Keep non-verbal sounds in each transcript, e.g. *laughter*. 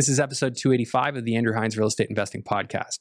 This is episode 285 of the Andrew Hines Real Estate Investing Podcast.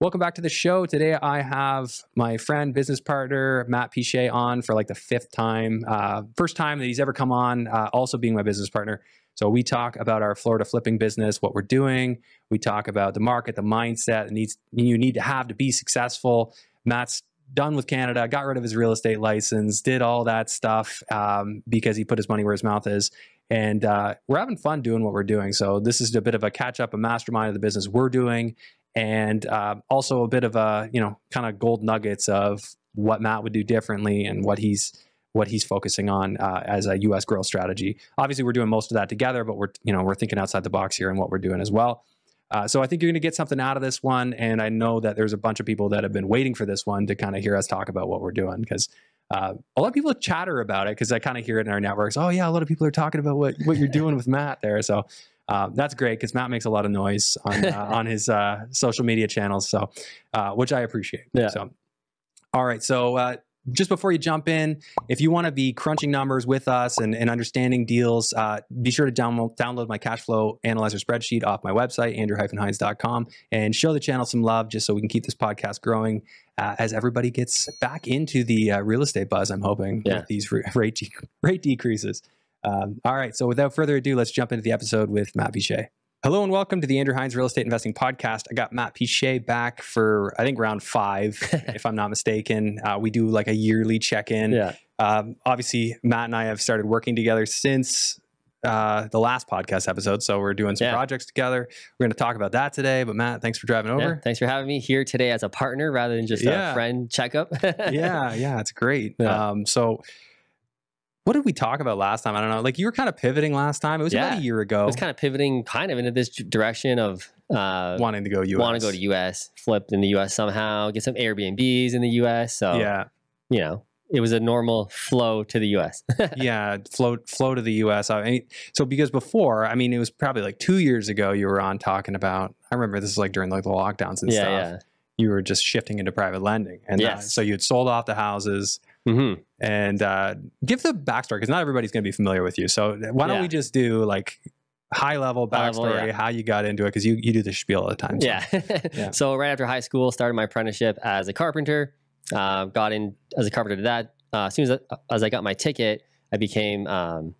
Welcome back to the show. Today I have my friend, business partner, Matt Piche on for like the fifth time. Uh, first time that he's ever come on, uh, also being my business partner. So we talk about our Florida flipping business, what we're doing. We talk about the market, the mindset that needs you need to have to be successful. Matt's done with Canada, got rid of his real estate license, did all that stuff um, because he put his money where his mouth is. And uh, we're having fun doing what we're doing. So this is a bit of a catch up, a mastermind of the business we're doing and uh, also a bit of a you know kind of gold nuggets of what Matt would do differently and what he's what he's focusing on uh, as a U.S. growth strategy. Obviously, we're doing most of that together, but we're you know we're thinking outside the box here and what we're doing as well. Uh, so I think you're going to get something out of this one, and I know that there's a bunch of people that have been waiting for this one to kind of hear us talk about what we're doing because uh, a lot of people chatter about it because I kind of hear it in our networks. Oh yeah, a lot of people are talking about what what you're doing with Matt there. So uh, that's great because Matt makes a lot of noise on uh, *laughs* on his uh, social media channels, so uh, which I appreciate. Yeah. So, all right. So uh, just before you jump in, if you want to be crunching numbers with us and, and understanding deals, uh, be sure to download download my cash flow analyzer spreadsheet off my website, andrew-hines.com, and show the channel some love just so we can keep this podcast growing as everybody gets back into the real estate buzz. I'm hoping Yeah. with these *laughs* rate de- rate decreases. Um, all right. So without further ado, let's jump into the episode with Matt Piche. Hello and welcome to the Andrew Hines Real Estate Investing Podcast. I got Matt Piche back for, I think, round five, *laughs* if I'm not mistaken. Uh, we do like a yearly check in. Yeah. Um, obviously, Matt and I have started working together since uh, the last podcast episode. So we're doing some Yeah. projects together. We're going to talk about that today. But Matt, thanks for driving Yeah, over. Thanks for having me here today as a partner rather than just Yeah. a friend checkup. *laughs* yeah, yeah, it's great. Yeah. Um, so, what did we talk about last time? I don't know. Like you were kind of pivoting last time. It was about a year ago. I was kind of pivoting kind of into this direction of uh, wanting to go US. want to go to US, flip in the US somehow, get some Airbnbs in the US. So, Yeah, you know, it was a normal flow to the US. *laughs* yeah. Flow, flow to the US. I mean, so because before, I mean, it was probably like two years ago. You were on talking about. I remember this is like during like the lockdowns and yeah, stuff. yeah. You were just shifting into private lending, and uh, Yes. so you had sold off the houses. Hmm And uh, give the backstory because not everybody's going to be familiar with you. So why don't Yeah. we just do like high level High level, backstory, yeah. how you got into it? Because you you do this spiel all the time. so- Yeah. *laughs* Yeah. So right after high school, started my apprenticeship as a carpenter. Uh, got in as a carpenter to that. Uh, as soon as I, as I got my ticket, I became um,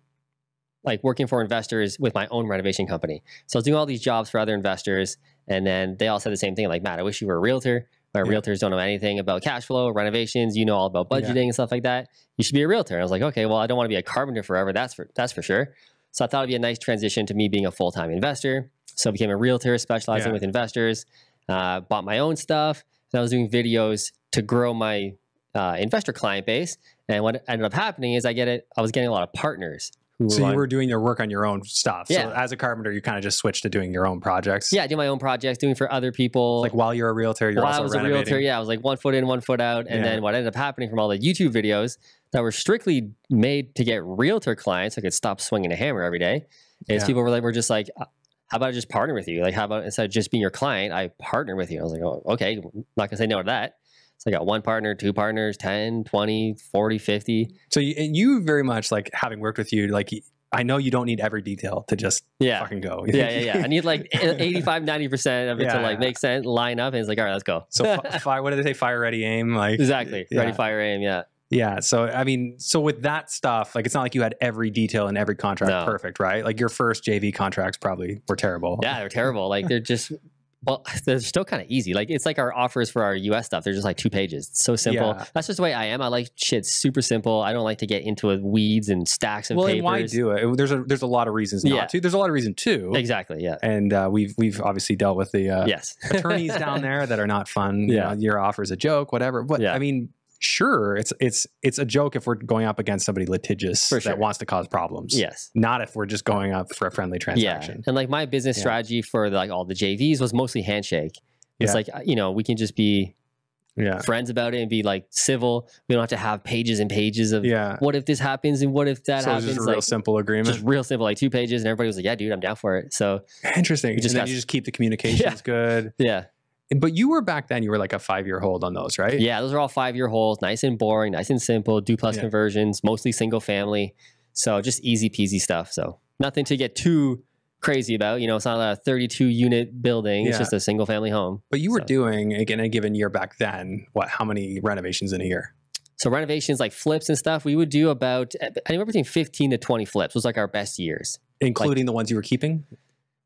like working for investors with my own renovation company. So I was doing all these jobs for other investors, and then they all said the same thing. Like, Matt, I wish you were a realtor. My Yeah. realtors don't know anything about cash flow, renovations. You know all about Yeah. budgeting and stuff like that. You should be a realtor. And I was like, okay, well, I don't want to be a carpenter forever. That's for that's for sure. So I thought it'd be a nice transition to me being a full time investor. So I became a realtor specializing Yeah. with investors. Uh, bought my own stuff, and I was doing videos to grow my uh, investor client base. And what ended up happening is I get it. I was getting a lot of partners who So you on- were doing your work on your own stuff. Yeah. So as a carpenter, you kind of just switched to doing your own projects. yeah, do my own projects, doing for other people. Like while you're a realtor, you're While also I was renovating. a realtor, yeah, I was like one foot in, one foot out. And Yeah. then what ended up happening from all the YouTube videos that were strictly made to get realtor clients, I could stop swinging a hammer every day, is Yeah. people were like, were just like, "Uh, how about I just partner with you? Like, how about instead of just being your client, I partner with you? I was like, oh, okay, not gonna say no to that. So I got one partner, two partners, 10, 20, 40, 50. So you, and you very much like having worked with you, like I know you don't need every detail to just Yeah. fucking go. Yeah, yeah, *laughs* yeah. I need like *laughs* 85, 90% of it Yeah. to like make sense, line up. And it's like, all right, let's go. so fire, *laughs* what do they say? Fire, ready, aim. Like exactly. Yeah. Ready, fire, aim. Yeah. Yeah. So I mean, so with that stuff, like it's not like you had every detail in every contract No. perfect, right? Like your first JV contracts probably were terrible. Yeah, they're terrible. Like they're just well, *laughs* they're still kind of easy. Like it's like our offers for our US stuff. They're just like two pages. It's so simple. Yeah. That's just the way I am. I like shit super simple. I don't like to get into it weeds and stacks of Well, papers. and why do it? There's a there's a lot of reasons Yeah. not to. There's a lot of reason to. Exactly. Yeah. And uh, we've we've obviously dealt with the uh, yes. *laughs* attorneys down there that are not fun. You Yeah. know, your offer's a joke, whatever. But Yeah. I mean, sure, it's it's it's a joke if we're going up against somebody litigious sure. that wants to cause problems. yes. Not if we're just going up for a friendly transaction. Yeah. And like my business Yeah. strategy for like all the JVs was mostly handshake. It's Yeah. like uh, you know we can just be Yeah. friends about it and be like civil. We don't have to have pages and pages of Yeah. what if this happens and what if that so happens. just a real like, simple agreement. just real simple, like two pages, and everybody was like, "Yeah, dude, I'm down for it." So Interesting. just and then got- you just keep the communications *laughs* good. yeah, But you were back then. You were like a five year hold on those, right? Yeah, those are all five year holds, nice and boring, nice and simple, duplex Yeah. conversions, mostly single family. So just easy peasy stuff. So nothing to get too crazy about. You know, it's not a 32 unit building, it's just a single family home. But you were So- doing again a given year back then. What? How many renovations in a year? So renovations like flips and stuff, we would do about eh, anywhere between 15 to 20 flips was like our best years. including the ones you were keeping.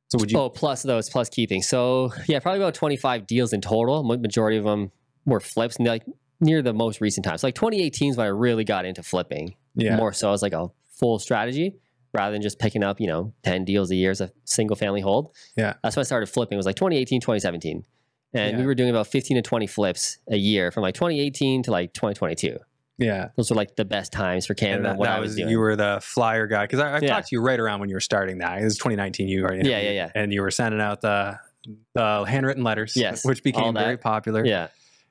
So would you? oh, plus those, plus keeping. So yeah, probably about 25 deals in total. Majority of them were flips and like near the most recent times. Like 2018 is when I really got into flipping. yeah. more so as like a full strategy rather than just picking up, you know, 10 deals a year as a single family hold. Yeah. That's when I started flipping. It was like 2018, 2017. And we were doing about 15 to 20 flips a year from like 2018 to like 2022. Yeah. Those were like the best times for Canada. that, what that I was, was, doing. you were the flyer guy because I, I Yeah. talked to you right around when you were starting that. It was 2019. You already Yeah, yeah, yeah. And you were sending out the the handwritten letters, Yes, which became very popular. yeah.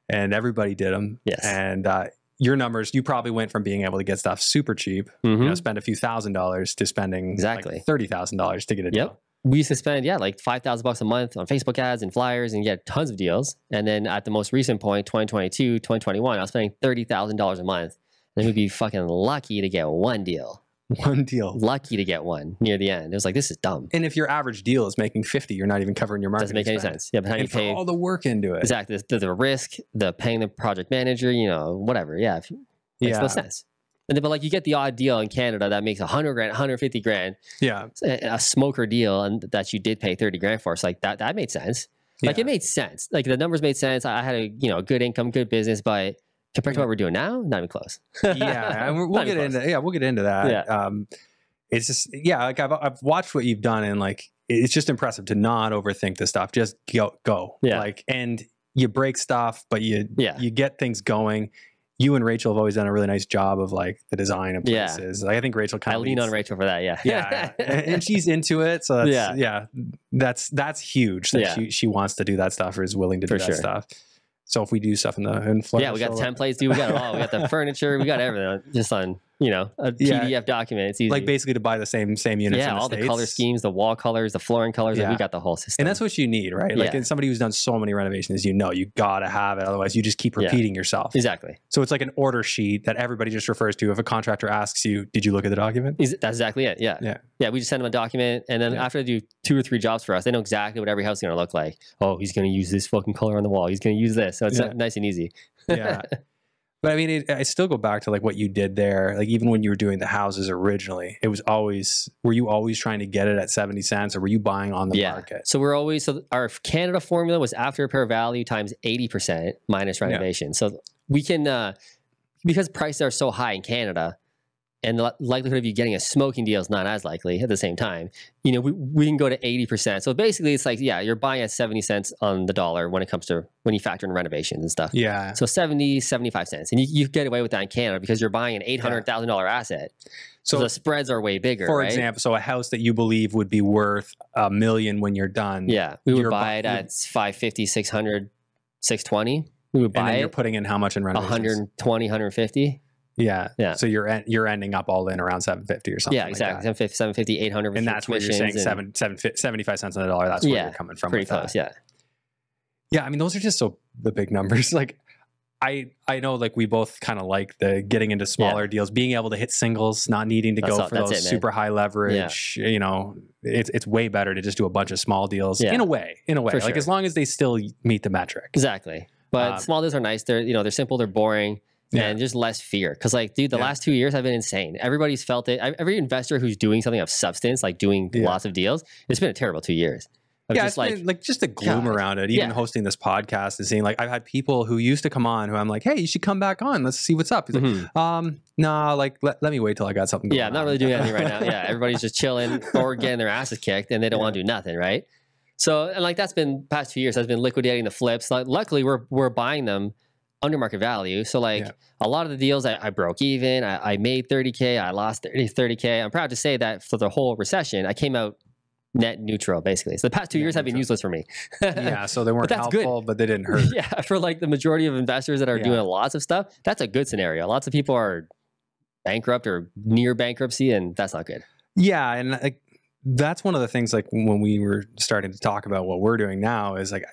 and everybody did them. Yes. And uh, your numbers, you probably went from being able to get stuff super cheap, Mhm. you know, spend a few thousand dollars to spending Exactly. like thirty thousand dollars to get a Yep. We used to spend, yeah, like 5,000 bucks a month on Facebook ads and flyers and get tons of deals. And then at the most recent point, 2022, 2021, I was spending $30,000 a month. And we'd be fucking lucky to get one deal. *laughs* One deal. lucky to get one near the end. It was like, this is dumb. And if your average deal is making fifty, you're not even covering your marketing. Doesn't make any sense. Yeah, but how do you pay all the work into it. exactly the, the risk, the paying the project manager, you know, whatever. Yeah, if- makes Yeah. no sense. And then, but like you get the odd deal in Canada that makes a hundred grand, 150 grand, Yeah. a, a smoker deal, and that you did pay 30 grand for. So like that that made sense. Like Yeah. it made sense. Like the numbers made sense. I had a you know good income, good business, but compared to what we're doing now, not even close. yeah, and *laughs* we'll Not get close. into yeah, we'll get into that. Yeah. Um, it's just yeah, like I've I've watched what you've done, and like it's just impressive to not overthink this stuff. Just go go. Yeah. Like and you break stuff, but you Yeah. you get things going. You and Rachel have always done a really nice job of like the design of Yeah. places. Like, I think Rachel kind of I lean on Rachel for that. Yeah. yeah, *laughs* and and she's into it. So that's, yeah, Yeah. that's that's huge. That Yeah. she she wants to do that stuff or is willing to do For that sure. stuff. So if we do stuff in the in Florida, yeah, we got the templates, dude. We got it all. We got the *laughs* furniture. We got everything just on, you know, a Yeah. PDF document. It's easy. like basically to buy the same same units. yeah, the all the color schemes, the wall colors, the flooring colors. Like we got the whole system. And that's what you need, right? Like Yeah. and somebody who's done so many renovations, you know, you gotta have it. Otherwise, you just keep Yeah. repeating yourself. exactly. So it's like an order sheet that everybody just refers to. If a contractor asks you, "Did you look at the document?" Is- That's exactly it. Yeah. Yeah. Yeah. We just send them a document, and then Yeah. after they do two or three jobs for us, they know exactly what every house is going to look like. Oh, he's going to use this fucking color on the wall. He's going to use this. So it's Yeah. nice and easy. yeah. *laughs* But I mean, it, I still go back to like what you did there. Like even when you were doing the houses originally, it was always. Were you always trying to get it at seventy cents, or were you buying on the yeah. market? So we're always so our Canada formula was after repair value times eighty percent minus Yeah. renovation. So we can uh, because prices are so high in Canada, and the likelihood of you getting a smoking deal is not as likely at the same time. You know, we, we can go to eighty percent. So basically, it's like yeah, you're buying at seventy cents on the dollar when it comes to when you factor in renovations and stuff. Yeah. So 70, 75 cents. And you, you get away with that in Canada because you're buying an $800,000 asset. So, So, the spreads are way bigger. for right? example, so a house that you believe would be worth a million when you're done. Yeah. We would buy it at 550, 600, 620. We would And buy then you're putting in how much in renovations? 120, 150. Yeah. Yeah. So you're en- you're ending up all in around 750 or something. yeah, like exactly. that. 750, 750, 800. And that's where you're saying and seven, seven, 75 cents on the dollar. That's where Yeah, you're coming from. Pretty with that. close. Yeah. Yeah, I mean, those are just so the big numbers. *laughs* Like, I I know like we both kind of like the getting into smaller deals, being able to hit singles, not needing to That's go all- for those it, super high leverage. You know, it's it's way better to just do a bunch of small deals Yeah. in a way. In a way, For like sure. as long as they still meet the metric. Exactly. But Um, small deals are nice. They're, you know, they're simple, they're boring. Yeah. and just less fear. Because like, dude, the Yeah. last two years have been insane. Everybody's felt it. I- Every investor who's doing something of substance, like doing Yeah. lots of deals, it's been a terrible two years. Yeah, just it's like, been, like just the gloom God. around it. Even hosting this podcast and seeing like I've had people who used to come on who I'm like, hey, you should come back on. Let's see what's up. He's like, Mhm. um, nah, like let, let me wait till I got something. yeah, not on." really doing anything right *laughs* now. Yeah, everybody's just chilling *laughs* or getting their asses kicked, and they don't want to do nothing, right? So, and like that's been past few years has been liquidating the flips. Like, luckily, we're we're buying them under market value. So, like Yeah. a lot of the deals, I, I broke even. I, I made 30k. I lost 30 30k. I'm proud to say that for the whole recession, I came out net neutral basically. So the past two Net years have been useless for me. yeah, *laughs* so they weren't but that's good. helpful, but they didn't hurt. *laughs* yeah, for like the majority of investors that are Yeah. doing lots of stuff, that's a good scenario. Lots of people are bankrupt or near bankruptcy, and that's not good. Yeah, and like that's one of the things like when we were starting to talk about what we're doing now is like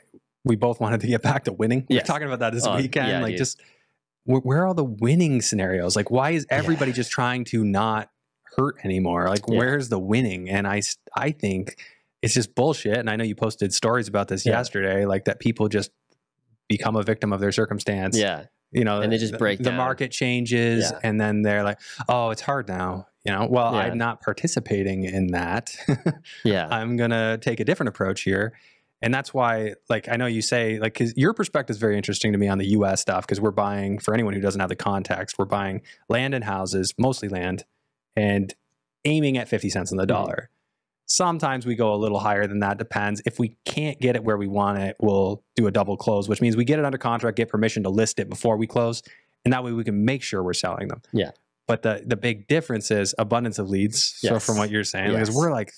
we both wanted to get back to winning. We Yes. We're talking about that this Oh, weekend. yeah, like dude. just where, where are all the winning scenarios? Like why is everybody just trying to not hurt anymore? Like Yeah. where's the winning? And I, I think it's just bullshit. And I know you posted stories about this Yeah. yesterday, like that people just become a victim of their circumstance. Yeah. You know, And they just break the down. market changes Yeah. and then they're like, oh, it's hard now. You know, well, Yeah. I'm not participating in that. *laughs* Yeah. I'm gonna take a different approach here. And that's why, like, I know you say, like, because your perspective is very interesting to me on the US stuff, because we're buying, for anyone who doesn't have the context, we're buying land and houses, mostly land, and aiming at 50 cents on the Mhm. dollar. Sometimes we go a little higher than that, depends. If we can't get it where we want it, we'll do a double close, which means we get it under contract, get permission to list it before we close, and that way we can make sure we're selling them. Yeah. But the the big difference is abundance of leads. So from what you're saying, because Yes. we're like,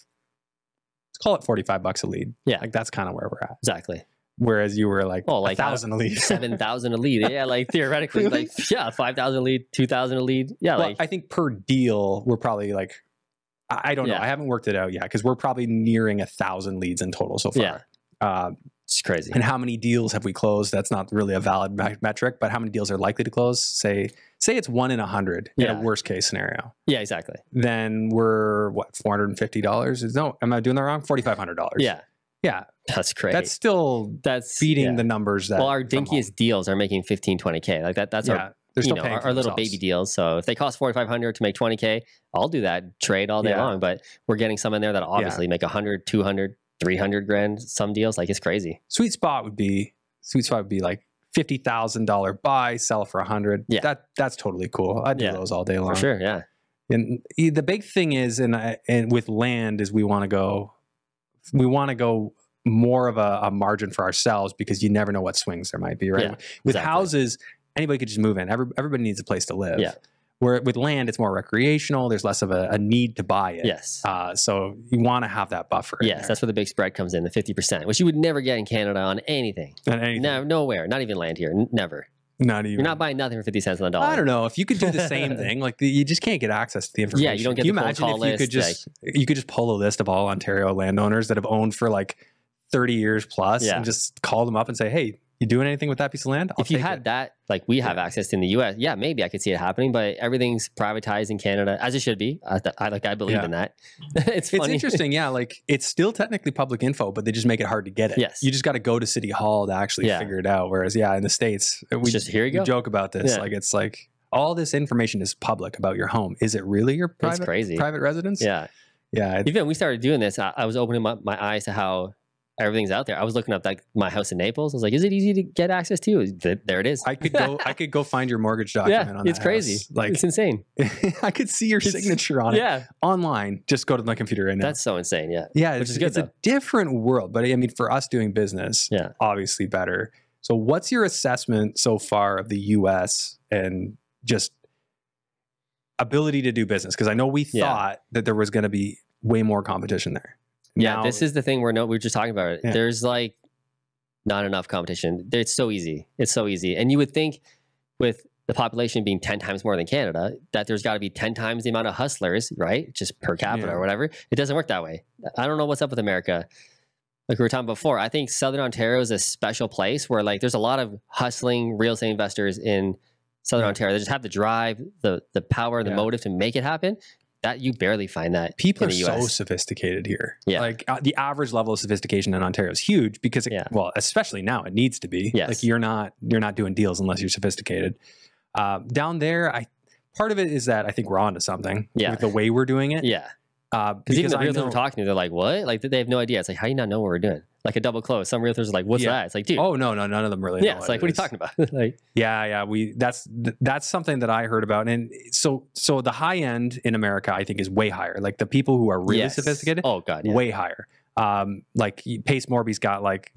let's call it 45 bucks a lead. Yeah. Like that's kind of where we're at. Exactly. Whereas you were like, Oh, like, uh, a thousand a lead. *laughs* Seven thousand a lead. Yeah, like theoretically, Really? like yeah, five thousand a lead, two thousand a lead. Yeah, well, like I think per deal, we're probably like, I, I don't know. I haven't worked it out yet because we're probably nearing a thousand leads in total so far. Yeah. Uh, it's crazy. and how many deals have we closed? That's not really a valid me- metric, but how many deals are likely to close? Say, say it's one in a hundred in a worst case scenario. Yeah, exactly. Then we're what four hundred and fifty dollars? Is No, am I doing that wrong? Forty five hundred dollars. Yeah, yeah. that's crazy. That's still that's beating yeah. the numbers that. well, our dinkiest deals are making 15, 20 k. Like that. That's yeah, our you know our, our little baby deals. So if they cost forty five hundred to make twenty k, I'll do that trade all day Yeah. long. But we're getting some in there that obviously make 100, 200, 300 grand. Some deals like it's crazy. Sweet spot would be sweet spot would be like fifty thousand dollar buy, sell for a hundred. Yeah. that that's totally cool. I do Yeah. those all day long. For sure. Yeah. And the big thing is, and I, and with land is we want to go, we want to go more of a, a margin for ourselves because you never know what swings there might be. Right. Yeah, with exactly. houses, anybody could just move in. Every, everybody needs a place to live. Yeah. Where with land, it's more recreational. There's less of a, a need to buy it. Yes. Uh, so you want to have that buffer. yes, that's where the big spread comes in, the fifty percent, which you would never get in Canada on anything. And anything, No, nowhere, not even land here, N- never. not even. You're not buying nothing for fifty cents on the dollar. I don't know if you could do the same *laughs* thing. Like the, you just can't get access to the information. Yeah, you don't get Can you the cold imagine if you could just you could just pull a list of all Ontario landowners that have owned for like thirty years plus, Yeah. and just call them up and say, "Hey, you doing anything with that piece of land?" I'll if you had it." that, like we have Yeah. access in the U.S., yeah, maybe I could see it happening. But everything's privatized in Canada, as it should be. I, th- I like, I believe Yeah. in that. *laughs* it's funny. It's interesting, yeah. Like it's still technically public info, but they just make it hard to get it. Yes. you just got to go to City Hall to actually Yeah. figure it out. Whereas, yeah, in the states, uh, we just, here you go. joke about this. Like it's like all this information is public about your home. Is it really your private crazy. private residence? Yeah. yeah. Even when we started doing this, I, I was opening my, my eyes to how everything's out there. I was looking up like my house in Naples. I was like, is it easy to get access to? Th- There it is. I could go. I could go find your mortgage *laughs* document. yeah, on it's crazy. house. Like it's insane. *laughs* I could see your It's- signature on it Yeah, online. Just go to my computer right now. that's so insane. Yeah, yeah, which it's, is good, it's a different world. But I mean, for us doing business, Yeah. obviously better. So, what's your assessment so far of the U.S. and just ability to do business? Because I know we Yeah. thought that there was going to be way more competition there. Yeah. Now- this is the thing where no, we were just talking about it. Yeah. There's like not enough competition. It's so easy. It's so easy, and you would think with the population being 10 times more than Canada, that there's got to be 10 times the amount of hustlers, right? Just per capita Yeah. or whatever. It doesn't work that way. I don't know what's up with America. Like we were talking before, I think Southern Ontario is a special place where like there's a lot of hustling real estate investors in Southern. Ontario. They just have the drive, the the power, the Yeah. motive to make it happen. That you barely find that people are so sophisticated here. Yeah. Like uh, the average level of sophistication in Ontario is huge because, it, Yeah. well, especially now, it needs to be. Yes. Like you're not you're not doing deals unless you're sophisticated. Uh, down there, I part of it is that I think we're onto something Yeah. with the way we're doing it. Yeah. Uh, Because even the realtors we're talking to, they're like, "What?" Like they have no idea. It's like, how do you not know what we're doing? Like a double close. Some realtors are like, "What's Yeah. that?" It's like, dude, Oh no, no, none of them really. yeah. know It's like, it what are you talking about? *laughs* like, Yeah, yeah. We that's that's something that I heard about, and so so the high end in America, I think, is way higher. Like the people who are really yes. sophisticated, Oh god, yeah. way higher. Um, like Pace Morby's got like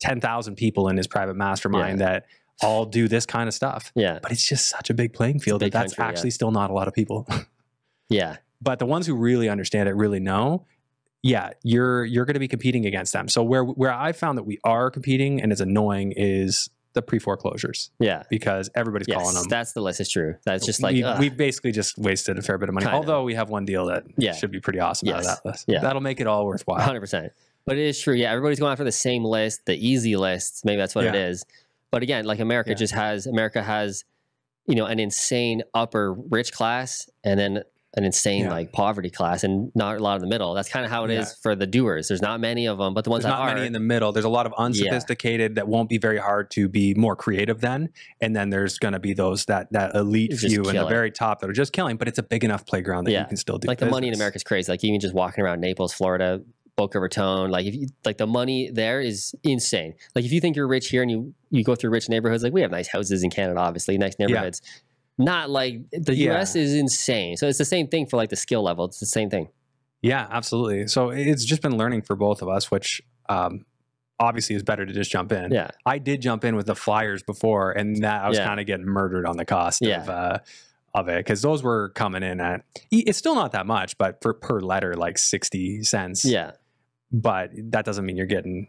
ten thousand people in his private mastermind that all do this kind of stuff. yeah, But it's just such a big playing field big that that's country, yeah. actually still not a lot of people. *laughs* yeah, but the ones who really understand it really know. Yeah, you're you're going to be competing against them. So where where I found that we are competing and it's annoying is the pre foreclosures yeah. because everybody's calling them. that's the list. Is true. That's just like we, we've basically just wasted a fair bit of money. Kinda. Although we have one deal that Yeah. should be pretty awesome out of that list. Yeah. That'll make it all worthwhile. 100. percent But it is true. Yeah, everybody's going after the same list, the easy list. Maybe that's what it Yeah. is. But again, like America Yeah. just has America has, you know, an insane upper rich class and then an insane Yeah. like poverty class and not a lot in the middle. That's kind of how it is Yeah. for the doers. There's not many of them, but the ones There's that not are many in the middle. There's a lot of unsophisticated that won't be very hard to be more creative then. And then there's going to be those that that elite Just few in the very top that are just killing, but it's a big enough playground that Yeah. you can still do like the money in. America is crazy. Like even just walking around Naples, Florida, Boca Raton, like if you like the money there is insane. Like if you think you're rich here and you you go through rich neighborhoods, like we have nice houses in Canada, obviously nice neighborhoods. Not like the Yeah. U.S. is insane. So it's the same thing for like the skill level. It's the same thing. Yeah, absolutely. So it's just been learning for both of us, which um, obviously is better to just jump in. Yeah, I did jump in with the flyers before, and that I was Yeah. kind of getting murdered on the cost Yeah. of uh, of it because those were coming in at. It's still not that much, but for per letter, like sixty cents. yeah, But that doesn't mean you're getting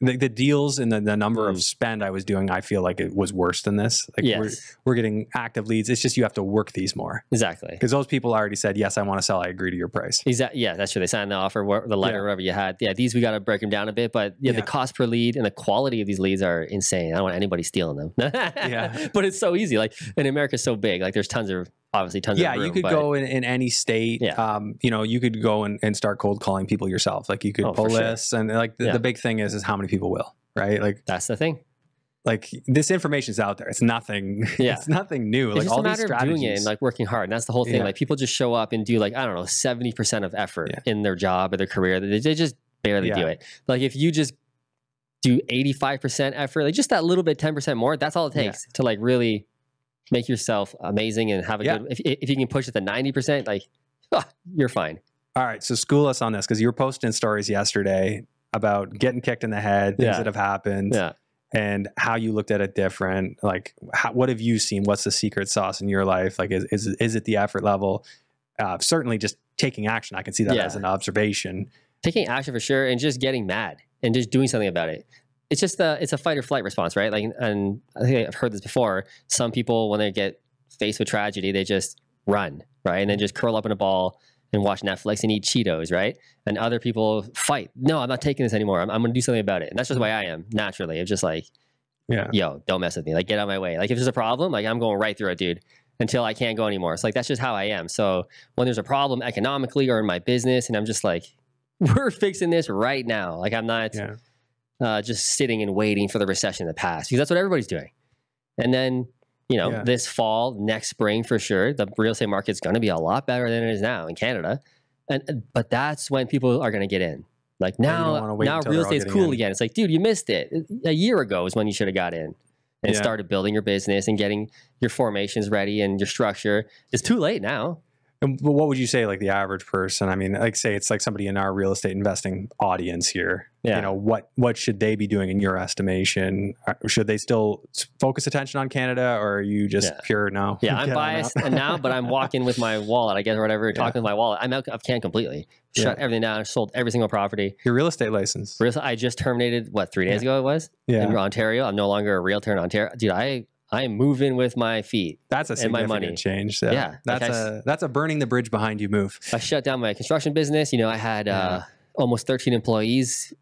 the, the deals and the, the number of Mm. spend I was doing. I feel like it was worse than this. Like we're we're getting active leads. It's just you have to work these more exactly. because those people already said yes, I want to sell. I agree to your price. Exactly. Yeah, that's true. They signed the offer, the letter, Yeah. whatever you had. Yeah, these we got to break them down a bit, but yeah, Yeah. the cost per lead and the quality of these leads are insane. I don't want anybody stealing them. *laughs* Yeah. but it's so easy. Like, and America's so big. Like, there's tons of obviously tons yeah of room. you could but- go in, in any state Yeah. um you know you could go and, and start cold calling people yourself like you could Oh, pull for sure. lists and like the, Yeah. the big thing is is how many people will right like That's the thing. like this information is out there it's nothing *laughs* Yeah. it's nothing new It's like just all a matter these of doing it and strategies like working hard. And that's the whole thing. Yeah. Like people just show up and do like, I don't know, 70% of effort Yeah. in their job or their career. They, they just barely do it. Like if you just do 85% effort, like just that little bit, 10% more, that's all it Yeah. takes to like really make yourself amazing and have a Yeah. good, if, if you can push it to 90%, like *laughs* you're fine. all right so school us on this because you were posting stories yesterday about getting kicked in the head things Yeah. that have happened Yeah. and how you looked at it different like how, what have you seen what's the secret sauce in your life like is, is, is it the effort level uh, certainly just taking action i can see that Yeah. as an observation taking action for sure and just getting mad and just doing something about it it's just a it's a fight or flight response right? Like and i think i've heard this before. Some people when they get faced with tragedy they just run right? And then just curl up in a ball and watch netflix and eat cheetos right? And other people fight. No i'm not taking this anymore. I'm, I'm going to do something about it. And that's just the way i am naturally. It's just like yeah. yo don't mess with me. Like get out of my way. Like if there's a problem like i'm going right through it dude until i can't go anymore. So like that's just how i am. So when there's a problem economically or in my business and i'm just like *laughs* we're fixing this right now. Like i'm not yeah uh, just sitting and waiting for the recession to pass because that's what everybody's doing. And then you know Yeah. this fall next spring for sure the real estate market's going to be a lot better than it is now in canada. And but that's when people are going to get in. Like you don't wanna now now real estate's cool in. again. It's like dude you missed it. A year ago is when you should have got in and Yeah. started building your business and getting your formations ready and your structure. It's too late now And but what would you say, like the average person? I mean, like say it's like somebody in our real estate investing audience here. Yeah. You know, what what should they be doing in your estimation? Uh, Should they still focus attention on Canada, or are you just Yeah. pure no? Yeah, I'm *laughs* biased and now, but I'm walking with my wallet, I guess, or whatever, Yeah. talking with my wallet. I'm out of can completely. Shut Yeah. everything down, sold every single property. Your real estate license. Real- I just terminated, what, three days Yeah. ago it was? Yeah, In Ontario. I'm no longer a realtor in Ontario. Dude, I, I am moving with my feet. that's a and my significant money. change. Yeah, Yeah, like that's I a that's a burning the bridge behind you move. I shut down my construction business. You know, I had uh, almost 13 employees,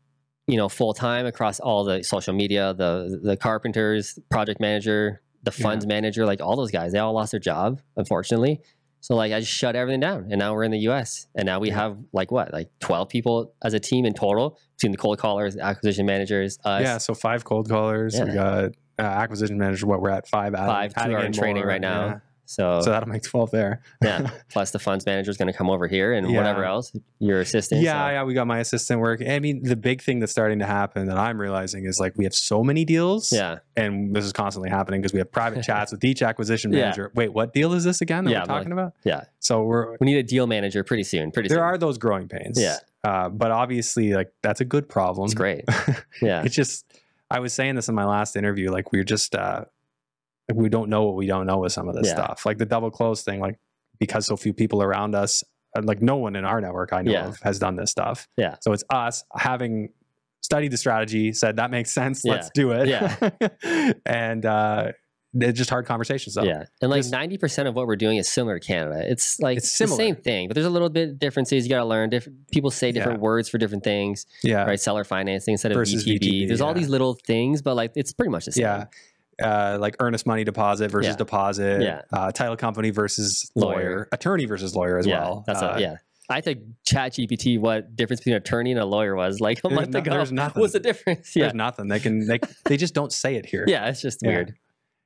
you know, full time across all the social media, the the carpenters, project manager, the Yeah. funds manager, like all those guys. They all lost their job, unfortunately. So like I just shut everything down, and now we're in the U.S. and now we Yeah. have like what, like 12 people as a team in total between the cold callers, acquisition managers, us. yeah, so five cold callers. We got uh, acquisition manager. What we're at five. add- Five, two are in in training more, right now. yeah. So, So that'll make twelve there. yeah, *laughs* plus the funds manager is going to come over here and Yeah. whatever else, your assistant. Yeah, so- yeah, we got my assistant work. I mean, the big thing that's starting to happen that I'm realizing is like we have so many deals, yeah. and this is constantly happening because we have private *laughs* chats with each acquisition Yeah. manager. Wait, what deal is this again that Yeah, we're I'm like- talking about? Yeah. So we're We need a deal manager pretty soon. Pretty soon. there soon. are those growing pains. Yeah. uh, but obviously, like that's a good problem. It's great. *laughs* Yeah. it's just I was saying this in my last interview. Like we're just uh, we don't know what we don't know with some of this Yeah. stuff. Like the double close thing. Like because so few people around us, uh, like no one in our network I know Yeah. of has done this stuff. Yeah. So it's us having studied the strategy, said that makes sense. Yeah. Let's do it. Yeah. *laughs* and uh, they're just hard conversations. Though. yeah, and like ninety percent of what we're doing is similar to Canada. It's like It's similar. the same thing, but there's a little bit of differences. You got to learn. Different people say different Yeah. words for different things, yeah, right? Seller financing instead of Versus VTB. VTB, There's all these little things, but like it's pretty much the same. yeah. Uh, like earnest money deposit versus Yeah. deposit, Yeah. uh, title company versus lawyer, Lawyer. attorney versus lawyer as yeah, well. That's Uh, a, yeah. I had to chat GPT what difference between an attorney and a lawyer was like a There's month no- ago. there's nothing. What's the difference? Yeah, There's nothing they can. They they just don't say it here. *laughs* yeah, it's just Yeah. weird.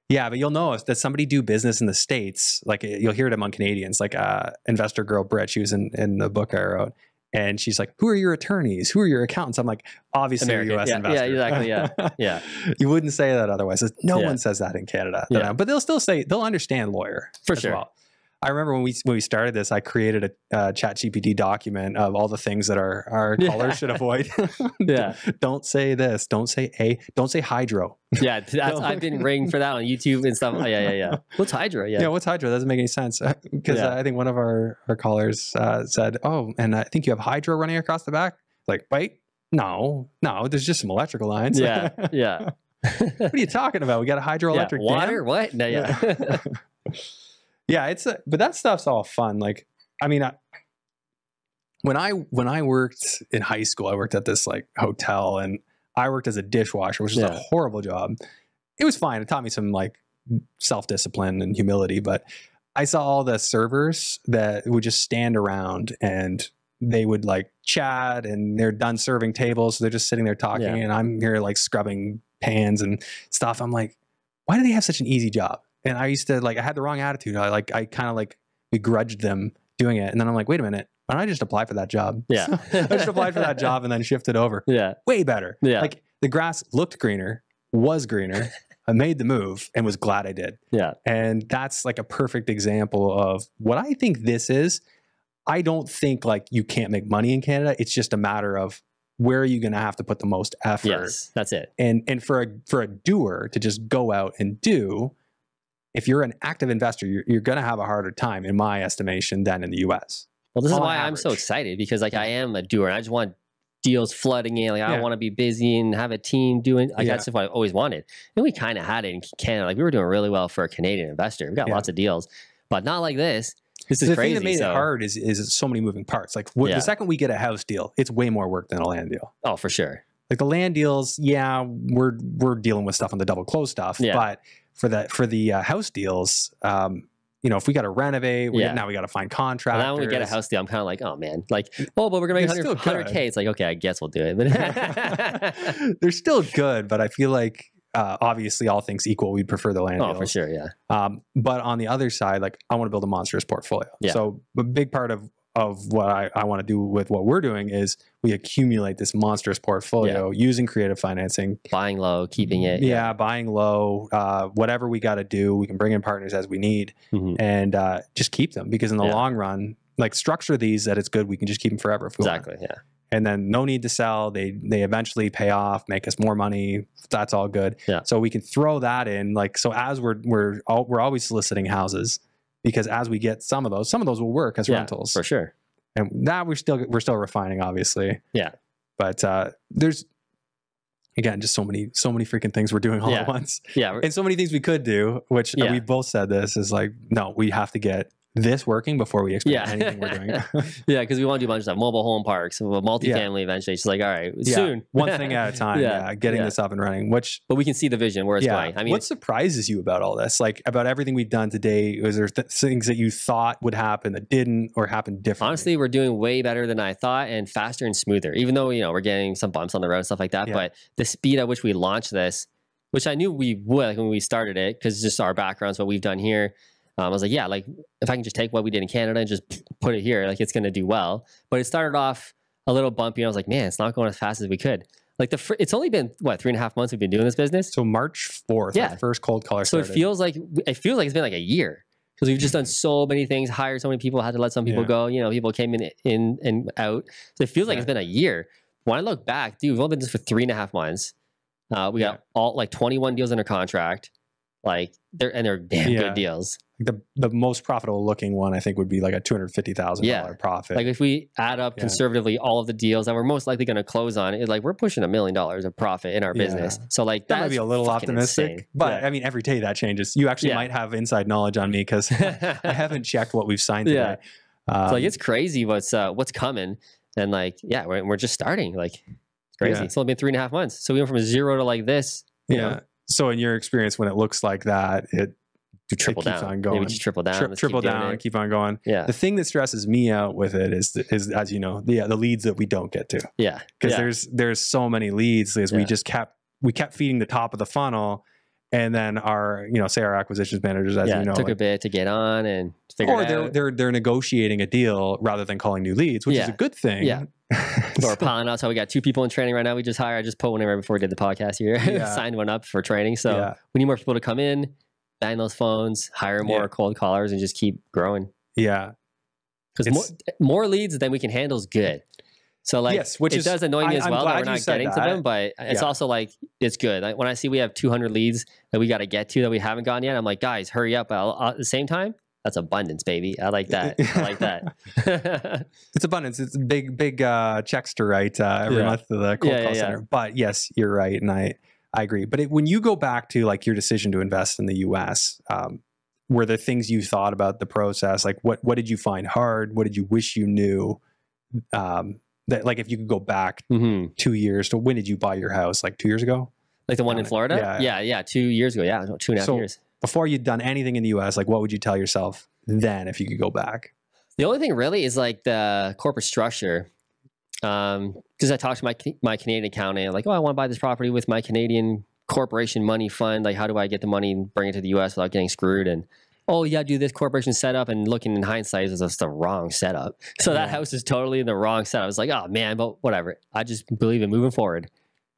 Yeah, but you'll know if that somebody do business in the states, like eh, you'll hear it among Canadians, like uh, investor girl Britt, she was in, in the book I wrote, and she's like, "Who are your attorneys? Who are your accountants?" I'm like, "Obviously, American. a U.S. Yeah, yeah, exactly, yeah, *laughs* yeah. you wouldn't say that otherwise. No Yeah. one says that in Canada, Yeah. But they'll still say they'll understand lawyer For sure. well. I remember when we when we started this, I created a uh, Chat GPT document of all the things that our our Yeah. callers should avoid. *laughs* *laughs* Yeah. don't say this. Don't say a. Don't say hydro. *laughs* Yeah, that's, I've been ringed for that on YouTube and stuff. Oh, yeah, yeah, yeah. What's hydro? Yeah, Yeah, what's hydro? That doesn't make any sense because Yeah. I think one of our our callers uh, said, "Oh, and I think you have hydro running across the back." Like, wait, no, no, there's just some electrical lines. yeah, yeah. what are you talking about? We got a hydroelectric yeah. Water? dam. What? No, yeah. Yeah, it's a, but that stuff's all fun. Like, I mean, I, when I when I worked in high school, I worked at this like hotel, and I worked as a dishwasher, which is a horrible job. It was fine. It taught me some like self discipline and humility, but I saw all the servers that would just stand around and they would like chat and they're done serving tables. So they're just sitting there talking Yeah. and I'm here like scrubbing pans and stuff. I'm like, why do they have such an easy job? And I used to like, I had the wrong attitude. I like, I kind of like begrudged them doing it. And then I'm like, wait a minute, why don't I just apply for that job? Yeah. *laughs* I just applied for that *laughs* job and then shifted over. yeah. Way better. Yeah. Like the grass looked greener, was greener. I made the move and was glad I did. Yeah. And that's like a perfect example of what I think this is. I don't think like you can't make money in Canada. It's just a matter of where are you going to have to put the most effort. Yes. That's it. And and for a for a doer to just go out and do, if you're an active investor, you're, you're going to have a harder time, in my estimation, than in the U.S. Well, this is why I'm so excited because like I am a doer and I just want deals flooding in. Like I want to be busy and have a team doing. Like Yeah. that's what I always wanted. And we kind of had it in Canada. Like we were doing really well for a Canadian investor. We got Yeah. lots of deals, but not like this. This is the crazy. thing that made so, it hard is is so many moving parts. Like Yeah. the second we get a house deal, it's way more work than a land deal. Oh, for sure. like the land deals yeah we're we're dealing with stuff on the double close stuff Yeah. but for the for the uh, house deals um you know if we got to renovate we Yeah. now we got to find contractors now when we get a house deal, I'm kind of like, oh man, like, oh, but we're gonna make They're 100, 100k. It's like, okay, I guess we'll do it. But *laughs* *laughs* they're still good but i feel like uh, obviously all things equal we'd prefer the land oh, deals for sure, yeah, um, but on the other side like i want to build a monstrous portfolio Yeah. so a big part of of what I, I want to do with what we're doing is we accumulate this monstrous portfolio using creative financing buying low, keeping it. yeah, buying low, uh, whatever we got to do, we can bring in partners as we need Mhm. and uh, just keep them because in the Yeah. long run, like structure these that it's good, we can just keep them forever if we want. exactly. Yeah, And then no need to sell. They they eventually pay off, make us more money. That's all good. Yeah. So we can throw that in. Like so, as we're we're all, we're always soliciting houses because as we get some of those, some of those will work as yeah, rentals for sure. and that we're still we're still refining obviously Yeah. but uh there's again just so many so many freaking things we're doing all Yeah. at once Yeah, and so many things we could do which uh, Yeah. we both said this is like no we have to get this working before we expand Yeah. anything we're doing *laughs* yeah, because we want to do a bunch of stuff, mobile home parks, a multifamily eventually. She's like, all right, Yeah, soon, one *laughs* thing at a time yeah, Yeah, getting yeah. this up and running which but we can see the vision where it's yeah going. I mean, what surprises you about all this like about everything we've done today was there th- things that you thought would happen that didn't or happened differently honestly, we're doing way better than I thought and faster and smoother. Even though you know we're getting some bumps on the road and stuff like that, Yeah. but the speed at which we launched this, which I knew we would like when we started it, because just our backgrounds, what we've done here. Um, I was like, yeah, like if I can just take what we did in Canada and just put it here, like it's going to do well. But it started off a little bumpy. And I was like, man, it's not going as fast as we could. Like the fir- it's only been what three and a half months we've been doing this business. so march 4th Yeah. first cold color So it feels like it feels like it's been like a year because we've just done so many things, hired so many people, had to let some people Yeah. go. You know, people came in in and out. So it feels like it's been a year. When I look back, dude, we've only been this for three and a half months. Uh, we got all like 21 deals under contract. Like they're and they're damn Yeah. good deals. the the most profitable looking one I think would be like a two hundred fifty thousand Yeah. dollar profit. Like if we add up Yeah. conservatively all of the deals that we're most likely going to close on, it, like we're pushing a million dollars of profit in our business. So like that might be a little optimistic, insane. but I mean every day that changes. You actually might have inside knowledge on me because *laughs* I haven't checked what we've signed today. Um, So, like it's crazy what's uh, what's coming, and like yeah, we're, we're just starting. Like it's crazy. Yeah. It's only been three and a half months, so we went from zero to like this. you yeah. know, So in your experience, when it looks like that, it to triple keeps down. on Maybe going. just triple down. tri- let's keep triple down, keep on going. Yeah, The thing that stresses me out with it is, is as you know, the the leads that we don't get to yeah, because yeah. there's there's so many leads as we just kept we kept feeding the top of the funnel, and then our you know say our acquisitions managers as yeah. you know it took like- a bit to get on and figure or it they're they're they're negotiating a deal rather than calling new leads, which is a good thing. Yeah. *laughs* or piling out. So we got two people in training right now. We just hired. I just put one in right before we did the podcast here. *laughs* Yeah. Signed one up for training. So Yeah. we need more people to come in, bang those phones, hire more Yeah. cold callers, and just keep growing. yeah. Because more, more leads than we can handle is good. So like, yes, which it is does annoy me I- as well that we're not getting to them, but it's Yeah. also like it's good. Like when I see we have 200 leads that we got to get to that we haven't gotten yet, I'm like, guys, hurry up! I'll, uh, at the same time, that's abundance, baby. I like that. I like that. *laughs* it's abundance. It's big, big uh, checks to write uh, every Yeah. month to the cold Yeah, call yeah, center. But yes, you're right, and I I agree. But it, when you go back to like your decision to invest in the U.S., um, were there things you thought about the process? Like what what did you find hard? What did you wish you knew? Um, that like if you could go back hmm two years to when did you buy your house? Like two years ago. Like the one in Florida? yeah. yeah, yeah, Two years ago. Yeah, two and a half So- years. Before you'd done anything in the U.S., like what would you tell yourself then if you could go back? The only thing really is like the corporate structure. Um, because I talked to my my Canadian accountant, like, oh, I want to buy this property with my Canadian corporation money fund. Like, how do I get the money and bring it to the U.S. without getting screwed? And oh, yeah, do this corporation setup. And looking in hindsight, was just the wrong setup. So that house is totally in the wrong setup. I was like, oh man, but whatever. I just believe in moving forward.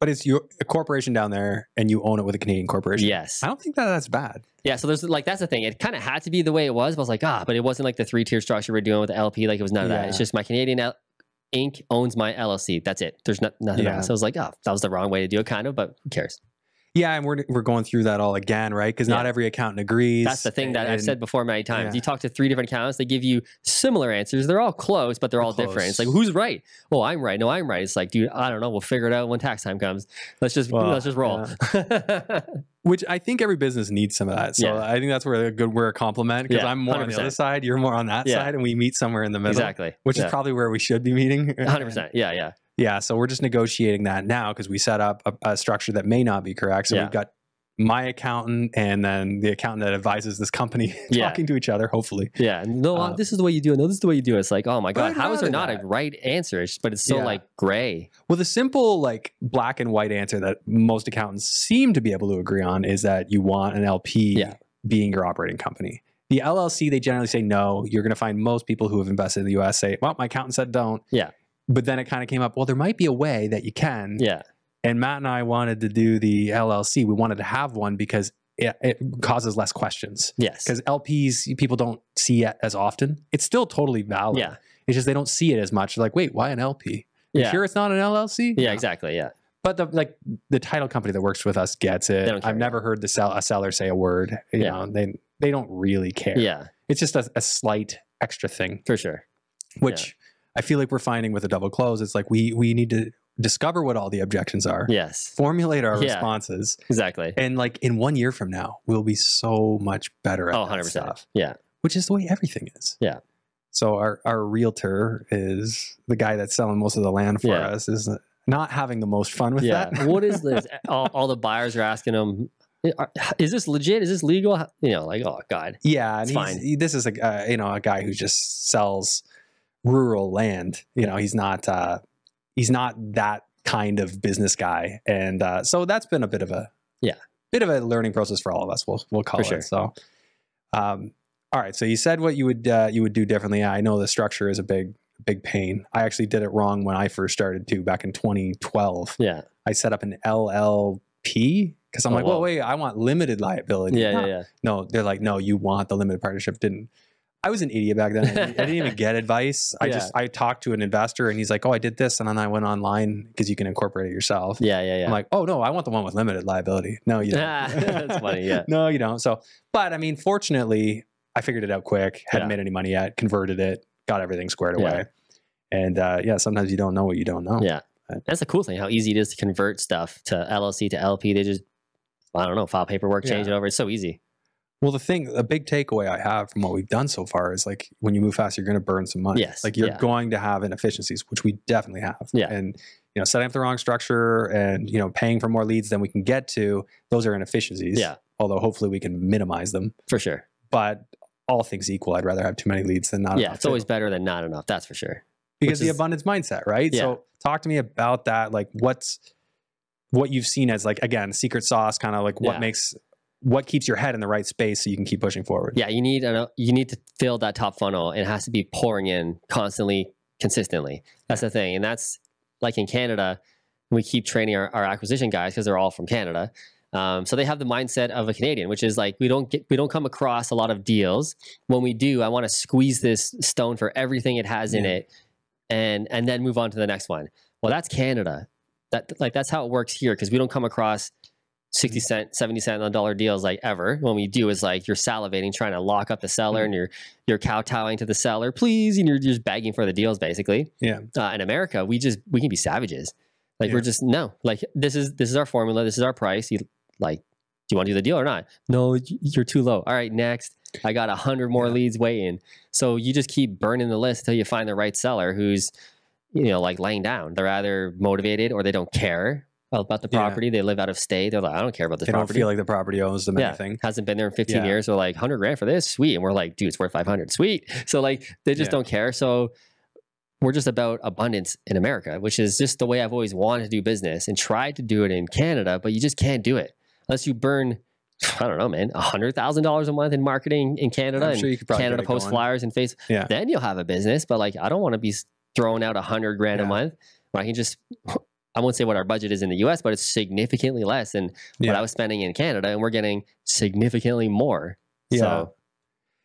But it's your a corporation down there, and you own it with a Canadian corporation. Yes. I don't think that that's bad. Yeah, so there's like that's the thing. It kind of had to be the way it was. But I was like, ah, but it wasn't like the three tier structure we're doing with the LP. Like it was none of that. It's just my Canadian L- Inc. owns my LLC. That's it. There's not, nothing Yeah. else. So I was like, oh, that was the wrong way to do it, kind of. But who cares? Yeah, and we're we're going through that all again, right? Because not every accountant agrees. That's the thing that I've said before many times. yeah. You talk to three different accountants, they give you similar answers. They're all close, but they're all They're different. It's like who's right? Well, I'm right. No, I'm right. It's like, dude, I don't know. We'll figure it out when tax time comes. Let's just Well, let's just roll. *laughs* Which I think every business needs some of that. So Yeah. I think that's where a good we're a compliment because Yeah, I'm more on the other side, you're more on that Yeah. side, and we meet somewhere in the middle. exactly. Which yeah. is probably where we should be meeting. 100%. Yeah, yeah. Yeah. So we're just negotiating that now because we set up a, a structure that may not be correct. So Yeah. we've got my accountant and then the accountant that advises this company *laughs* Yeah. talking to each other, hopefully. Yeah. No, Uh, this is the way you do it. No, this is the way you do it. It's like, oh my God, how is there not a right answer? It's, but it's so Yeah. like gray. Well, the simple, like black and white answer that most accountants seem to be able to agree on is that you want an LP Yeah. being your operating company. The LLC, they generally say no. You're going to find most people who have invested in the US say, well, my accountant said don't. Yeah. But then it kind of came up, well, there might be a way that you can. Yeah. And Matt and I wanted to do the LLC. We wanted to have one because it, it causes less questions. Yes. Because LPs, people don't see it as often. It's still totally valid. Yeah. It's just they don't see it as much. They're Like, wait, why an LP? You Yeah. sure it's not an LLC? Yeah, exactly. Yeah. But the like the title company that works with us gets it. They don't care, I've never heard the sell a seller say a word. You Yeah. know, they they don't really care. Yeah, It's just a, a slight extra thing, for sure. which I feel like we're finding with a double close. It's like we we need to discover what all the objections are, Yes, formulate our Yeah. responses, exactly. and like in one year from now, we'll be so much better at Oh, that 100%. stuff. Yeah. Which is the way everything is. Yeah. So our our realtor is the guy that's selling most of the land for Yeah. us is not having the most fun with Yeah. that. what is *laughs* this? All, all the buyers are asking him is this legit? Is this legal? You know, like, oh God. Yeah, and It's fine. he- this is a uh, you know a guy who just sells rural land. You know, he's not uh, he's not that kind of business guy, and uh, so that's been a bit of a Yeah. bit of a learning process for all of us. We'll we'll call For it sure. so. Um, all right, so you said what you would uh, you would do differently. I know the structure is a big big pain. I actually did it wrong when I first started too, back in 2012. Yeah. I set up an LLP because I'm Oh, like, well, wow. wait, I want limited liability. Yeah. Yeah. Yeah. no, they're like, no, you want the limited partnership. Didn't I was an idiot back then. I didn't, I didn't even get *laughs* advice. I Yeah. just I talked to an investor and he's like, "Oh, I did this," and then I went online because you can incorporate it yourself. Yeah, yeah, yeah. I'm like, "Oh no, I want the one with limited liability." No, you don't. *laughs* That's funny, yeah. *laughs* no, you don't. So, but I mean, fortunately, I figured it out quick. Hadn't Yeah. made any money yet. Converted it. Got everything squared Yeah. away. And uh, yeah, sometimes you don't know what you don't know. Yeah. Right. That's the cool thing, how easy it is to convert stuff to LLC to LP. They just, I don't know, file paperwork, change it over. It's so easy. Well, the thing, a big takeaway I have from what we've done so far is like when you move fast, you're going to burn some money. Yes, Like you're yeah. going to have inefficiencies, which we definitely have. Yeah. And, you know, setting up the wrong structure and, you know, paying for more leads than we can get to, those are inefficiencies. Yeah, Although hopefully we can minimize them. for sure. But all things equal, I'd rather have too many leads than not yeah, enough. it's always better than not enough. That's for sure. because the abundance mindset, right? Yeah. So talk to me about that. Like what's what you've seen as like again secret sauce, kind of like what Yeah. makes what keeps your head in the right space so you can keep pushing forward. Yeah, you need an, you need to fill that top funnel. It has to be pouring in constantly, consistently. That's the thing, and that's like in Canada. We keep training our, our acquisition guys because they're all from Canada. Um, so they have the mindset of a Canadian, which is like we don't get we don't come across a lot of deals. When we do, I want to squeeze this stone for everything it has in it, and and then move on to the next one. Well, that's Canada. That like that's how it works here because we don't come across 60 cent 70 cent on dollar deals like ever. When we do is like you're salivating trying to lock up the seller and you're you're kowtowing to the seller please and you're just begging for the deals basically. Yeah. uh, in america we just we can be savages. Like we're just no. Like this is this is our formula this is our price. You like do you want to do the deal or not? No you're too low. All right next. I got a hundred more Yeah. leads waiting. So you just keep burning the list until you find the right seller who's you know like laying down. They're either motivated or they don't care about the Yeah. property they live out of state they're like i don't care about this They don't property feel like the property owns them yeah, anything. hasn't been there in 15 Yeah. years. So like 100 grand for this, sweet. And we're like, dude, it's worth 500, sweet. *laughs* So like they just Yeah. don't care. So we're just about abundance in America, which is just the way I've always wanted to do business and tried to do it in Canada, but you just can't do it unless you burn. I don't know, man, hundred thousand dollars a month in marketing in Canada I'm and sure you could probably Canada post going. flyers and face. Yeah. Then you'll have a business, but like I don't want to be throwing out a hundred grand Yeah. a month when I can just. I won't say what our budget is in the U.S., but it's significantly less than what I was spending in Canada, and we're getting significantly more. Yeah. So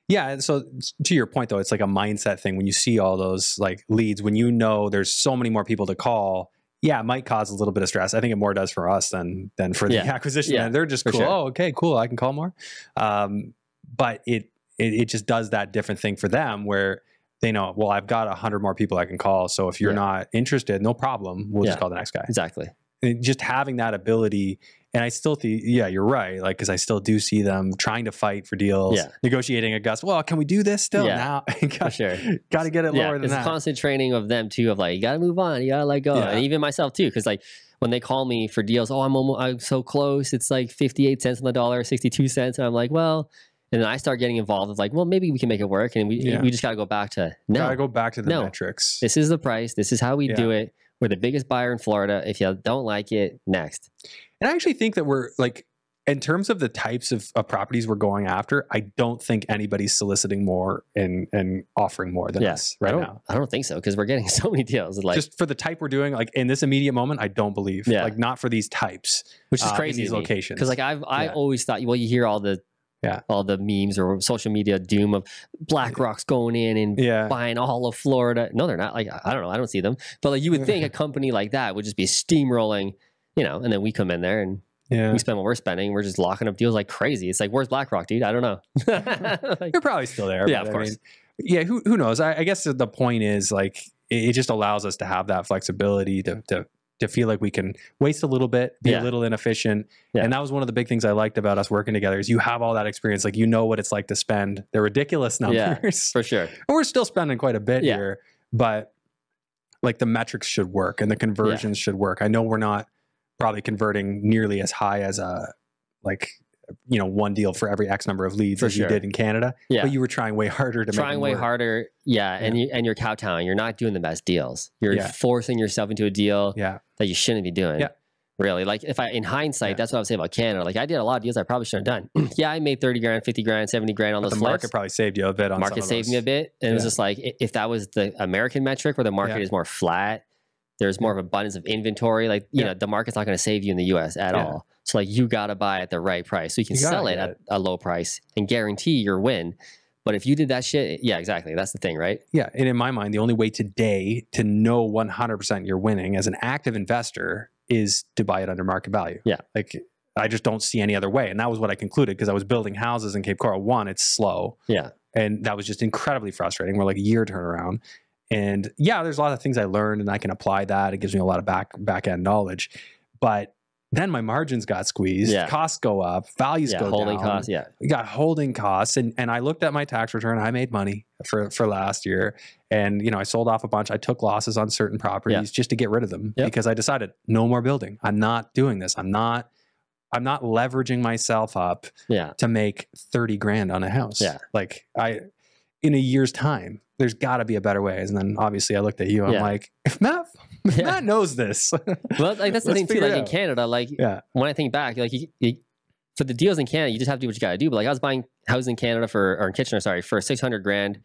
Yeah. And so to your point though, it's like a mindset thing. When you see all those like leads, when you know there's so many more people to call, yeah, it might cause a little bit of stress. I think it more does for us than than for the Yeah. *laughs* acquisition. Yeah, end. They're just for cool. sure. Oh, okay, cool. I can call more. Um, but it, it it just does that different thing for them where they know, well, I've got a hundred more people I can call. So if you're Yeah. not interested, no problem. We'll just call the next guy. exactly. And just having that ability and i still think yeah you're right like because i still do see them trying to fight for deals Yeah. negotiating a gust well can we do this still Yeah, now *laughs* For got, sure. got to get it Yeah, lower than it's that constant training of them too. Of like, you gotta move on, you gotta let go, Yeah. and even myself too, because like when they call me for deals, oh, I'm almost, I'm so close. It's like 58 cents on the dollar, 62 cents, and I'm like, well, and then I start getting involved. With like, well, maybe we can make it work, and we Yeah. we just gotta go back to no. gotta go back to the No. metrics This is the price. This is how we Yeah. do it. We're the biggest buyer in Florida. If you don't like it, next. and i actually think that we're like in terms of the types of, of properties we're going after i don't think anybody's soliciting more and and offering more than us right don't, now I don't think so because we're getting *laughs* so many deals. Like, just for the type we're doing like in this immediate moment i don't believe Yeah. like not for these types which is uh, in crazy these locations because like I've I Yeah. always thought well you hear all the Yeah. all the memes or social media doom of BlackRock's going in and yeah buying all of Florida. No, they're not. Like I don't know, I don't see them. But like you would think a company like that would just be steamrolling, you know, and then we come in there and yeah we spend what we're spending. We're just locking up deals like crazy. It's like where's BlackRock, dude? I don't know. *laughs* Like, You're probably still there. Yeah, of I course. mean, yeah, who who knows? I, I guess the point is like it, it just allows us to have that flexibility to to to feel like we can waste a little bit, be Yeah. a little inefficient. Yeah. And that was one of the big things I liked about us working together is you have all that experience. Like you know what it's like to spend the ridiculous Yeah. numbers. for sure. *laughs* And we're still spending quite a bit here, but like the metrics should work and the conversions should work. I know we're not probably converting nearly as high as a like you know one deal for every X number of leads For as sure. you did in Canada, Yeah. but you were trying way *laughs* harder to make Trying way work. harder, yeah, and you and you're kowtowing. You're not doing the best deals. You're Yeah. forcing yourself into a deal Yeah, that you shouldn't be doing. Yeah. Really, like if I, in hindsight, Yeah. that's what I would say about Canada. Like I did a lot of deals I probably shouldn't have done. *clears throat* yeah, I made thirty grand, fifty grand, seventy grand on but those the flips. market probably saved you a bit on market some of saved me a bit, and it was just like if that was the American metric, where the market Yeah. is more flat, there's more of abundance of inventory. Like you Yeah. know, the market's not going to save you in the U.S. at Yeah. all. So like you got to buy at the right price, so you can You sell it at a low price and guarantee your win. But if you did that shit, yeah, exactly. That's the thing, right? Yeah. And in my mind, the only way today to know 100% you're winning as an active investor is to buy it under market value. Yeah. Like I just don't see any other way. And that was what I concluded because I was building houses in Cape Coral. One, it's slow. Yeah. And that was just incredibly frustrating. We're like a year turnaround. And yeah, there's a lot of things I learned and I can apply that. It gives me a lot of back back end knowledge. But then my margins got squeezed, Yeah. costs go up, values yeah. go Holding down costs. Yeah. we got holding costs and, and I looked at my tax return. I made money for, for last year. And, you know, I sold off a bunch. I took losses on certain properties just to get rid of them Yep. because I decided no more building. I'm not doing this. I'm not, I'm not leveraging myself up Yeah. to make 30 grand on a house. Yeah. Like I, in a year's time, there's got to be a better way. And then obviously I looked at you. I'm Yeah. like, if Matt, *laughs* if Yeah. Matt knows this. *laughs* Well, like that's the thing too. Like it in. Canada, like yeah. when I think back, like you, you, for the deals in Canada, you just have to do what you got to do. But like I was buying houses in Canada for or in Kitchener, sorry, for six hundred grand,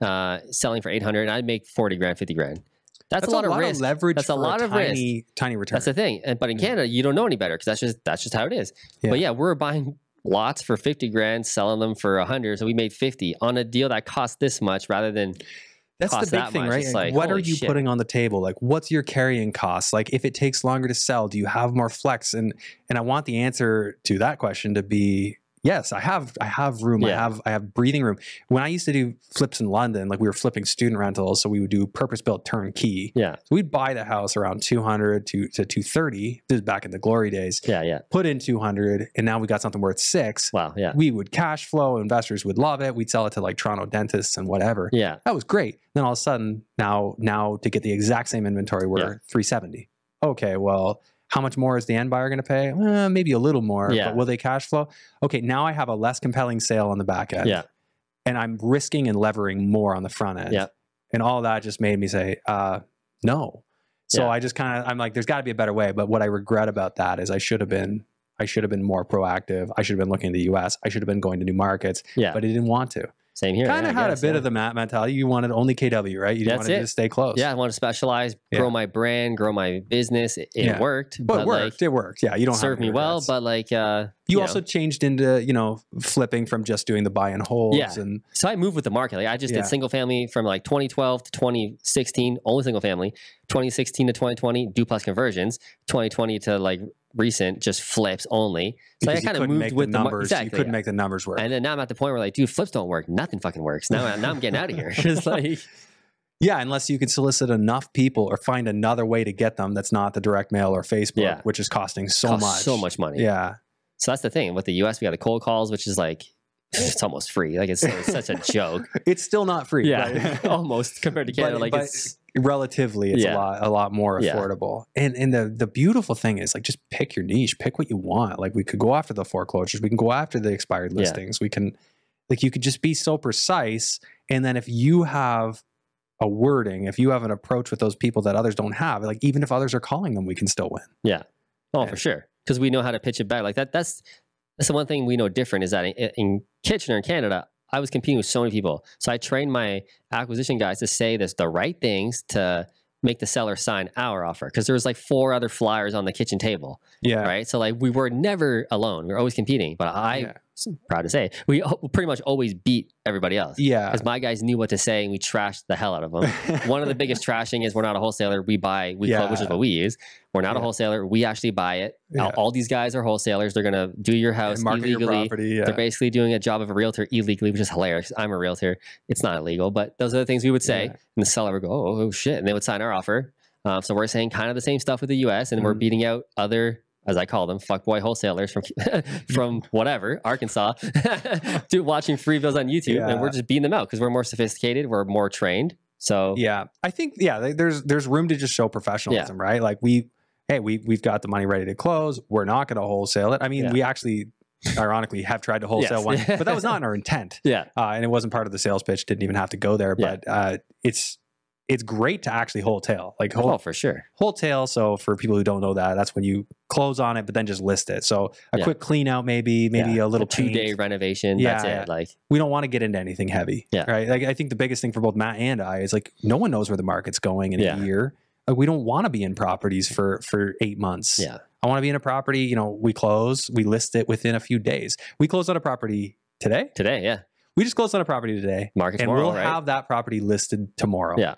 uh, selling for eight hundred, and I'd make forty grand, fifty grand. That's, a lot, of risk. leverage. That's a lot of risk. tiny, tiny return. That's the thing. And but in Canada, you don't know any better because that's just that's just how it is. But yeah, we're buying lots for fifty grand, selling them for a hundred, so we made fifty on a deal that cost this much, rather than That's the big that thing, much. right? Like, like, what are you shit. putting on the table? Like, what's your carrying cost? Like, if it takes longer to sell, do you have more flex? And and I want the answer to that question to be yes. I have I have room. I have I have breathing room. When I used to do flips in London, like we were flipping student rentals, so we would do purpose built turnkey. yeah, So we'd buy the house around two hundred to to two thirty. This is back in the glory days. yeah, yeah. Put in two hundred, and now we got something worth six. Wow, yeah, We would cash flow. Investors would love it. We'd sell it to like Toronto dentists and whatever yeah, that was great. Then all of a sudden, now now to get the exact same inventory, we're Yeah. 370. Okay, well, how much more is the end buyer going to pay? Uh, maybe a little more, Yeah. but will they cash flow? Okay, now I have a less compelling sale on the back end. Yeah. And I'm risking and levering more on the front end. Yeah. And all that just made me say, uh, no. So Yeah. I just kind of, I'm like, there's got to be a better way. But what I regret about that is I should have been, I should have been more proactive. I should have been looking at the US. I should have been going to new markets, yeah. but I didn't want to Same here. kind of I had a bit yeah. of the Matt mentality. You wanted only KW, right? You didn't want to just stay close. Yeah, I want to specialize, Yeah. grow my brand, grow my business. It, it Yeah. worked, but, but, it worked. like it worked. Yeah, you don't serve me well. But like, uh, you, you also know. changed into you know flipping from just doing the buy and holds. Yeah. and so I moved with the market. Like I just Yeah. did single family from like 2012 to 2016, only single family. 2016 to 2020, duplex conversions. 2020 to like recent, just flips only. So because I kind of moved with the numbers. exactly. you couldn't yeah. make the numbers work. And then now I'm at the point where like, dude, flips don't work. Nothing fucking works. Now, now I'm getting out of here. *laughs* It's like, *laughs* yeah, unless you can solicit enough people or find another way to get them that's not the direct mail or Facebook, Yeah. which is costing so costs much. so much money. Yeah, So that's the thing with the US. We got the cold calls, which is like *laughs* it's almost free. Like it's, it's such a *laughs* joke. it's still not free. Yeah, right? *laughs* almost compared to Canada. But- like but it's relatively it's a Yeah. lot a lot more Yeah. affordable and and the the beautiful thing is like just pick your niche pick what you want like we could go after the foreclosures we can go after the expired Yeah. listings we can like you could just be so precise and then if you have a wording if you have an approach with those people that others don't have like even if others are calling them we can still win yeah, oh Yeah. for sure because we know how to pitch it back. Like that. That's that's the one thing we know different is that in, in Kitchener in Canada, I was competing with so many people. So I trained my acquisition guys to say this the right things to make the seller sign our offer because there was like four other flyers on the kitchen table. yeah right? So like we were never alone. We were always competing. But I, Yeah. Proud to say, we pretty much always beat everybody else. yeah Because my guys knew what to say and we trashed the hell out of them. *laughs* One of the biggest trashing is we're not a wholesaler. We buy, we close, which is what we use. We're not a wholesaler. We actually buy it. All- Yeah. All, these guys are wholesalers. They're going to do your house market your illegally. property yeah. They're basically doing a job of a realtor illegally, which is hilarious. I'm a realtor. It's not illegal, but those are the things we would say. Yeah. And the seller would go, oh, oh, shit. And they would sign our offer. Um, so we're saying kind of the same stuff with the US, and we're Mhm. beating out other, as I call them, fuckboy wholesalers from *laughs* from whatever, Arkansas, *laughs* do watching free bills on YouTube. Yeah. And we're just beating them out because we're more sophisticated, we're more trained. So Yeah, I think yeah, there's there's room to just show professionalism, right? Like we, hey, we we've got the money ready to close. We're not going to wholesale it. I mean, Yeah. we actually, ironically, have tried to wholesale Yes. one, but that was not our *laughs* intent, yeah, uh, and it wasn't part of the sales pitch. Didn't even have to go there, Yeah. but uh, it's it's great to actually wholesale, like oh, whole, for sure. wholesale. So for people who don't know that, that's when you close on it, but then just list it. So a Yeah. quick clean out, maybe maybe Yeah. a little two day renovation. Yeah, that's yeah. it. Like, we don't want to get into anything heavy. Yeah. Right. Like I think the biggest thing for both Matt and I is like no one knows where the market's going in a year. Like, we don't want to be in properties for for eight months. yeah, I want to be in a property. You know, we close, we list it within a few days. We close on a property today. today, yeah. we just closed on a property today, Market and tomorrow, we'll right? have that property listed tomorrow. Yeah.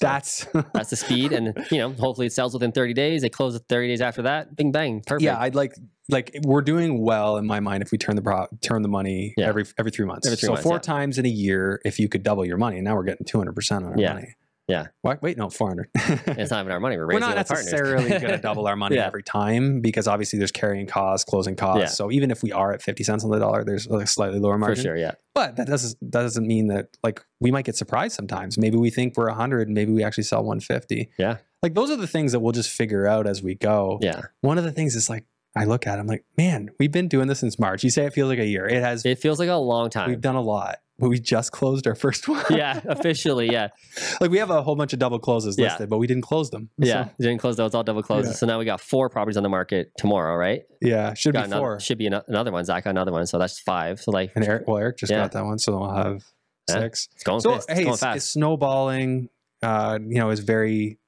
That's *laughs* That's the speed, and you know, hopefully it sells within 30 days. They It closes 30 days after that. Bing bang, perfect. yeah. I'd like like we're doing well in my mind if we turn the pro- turn the money Yeah. every every three months. Every three so months, four yeah. times in a year, if you could double your money, now we're getting two hundred percent on our Yeah. money. Yeah. Why, wait, no, four hundred. *laughs* it's not even our money. We're we're not necessarily going *laughs* to double our money Yeah. every time because obviously there's carrying costs, closing costs. Yeah. So even if we are at 50 cents on the dollar, there's a slightly lower margin. for sure. Yeah. But that doesn't that doesn't mean that like we might get surprised sometimes. Maybe we think we're 100 and maybe we actually sell 150. Yeah. Like those are the things that we'll just figure out as we go. Yeah. One of the things is like I look at it, I'm like, man, we've been doing this since March. You say it feels like a year. It has It feels like a long time. we've done a lot. But *laughs* we just closed our first one. yeah. Officially. Yeah. *laughs* like we have a whole bunch of double closes Yeah. listed, but we didn't close them. Yeah. So, Didn't close those. All double closes. Yeah. So now we got four properties on the market tomorrow, right? yeah. Should got be another, four. Should be another one. Zach got another one. So that's five. So like, And Eric, well, Eric just Yeah. got that one, so we'll have Yeah. six. it's going So fast. It's hey, going it's, snowballing. Uh, you know, is very.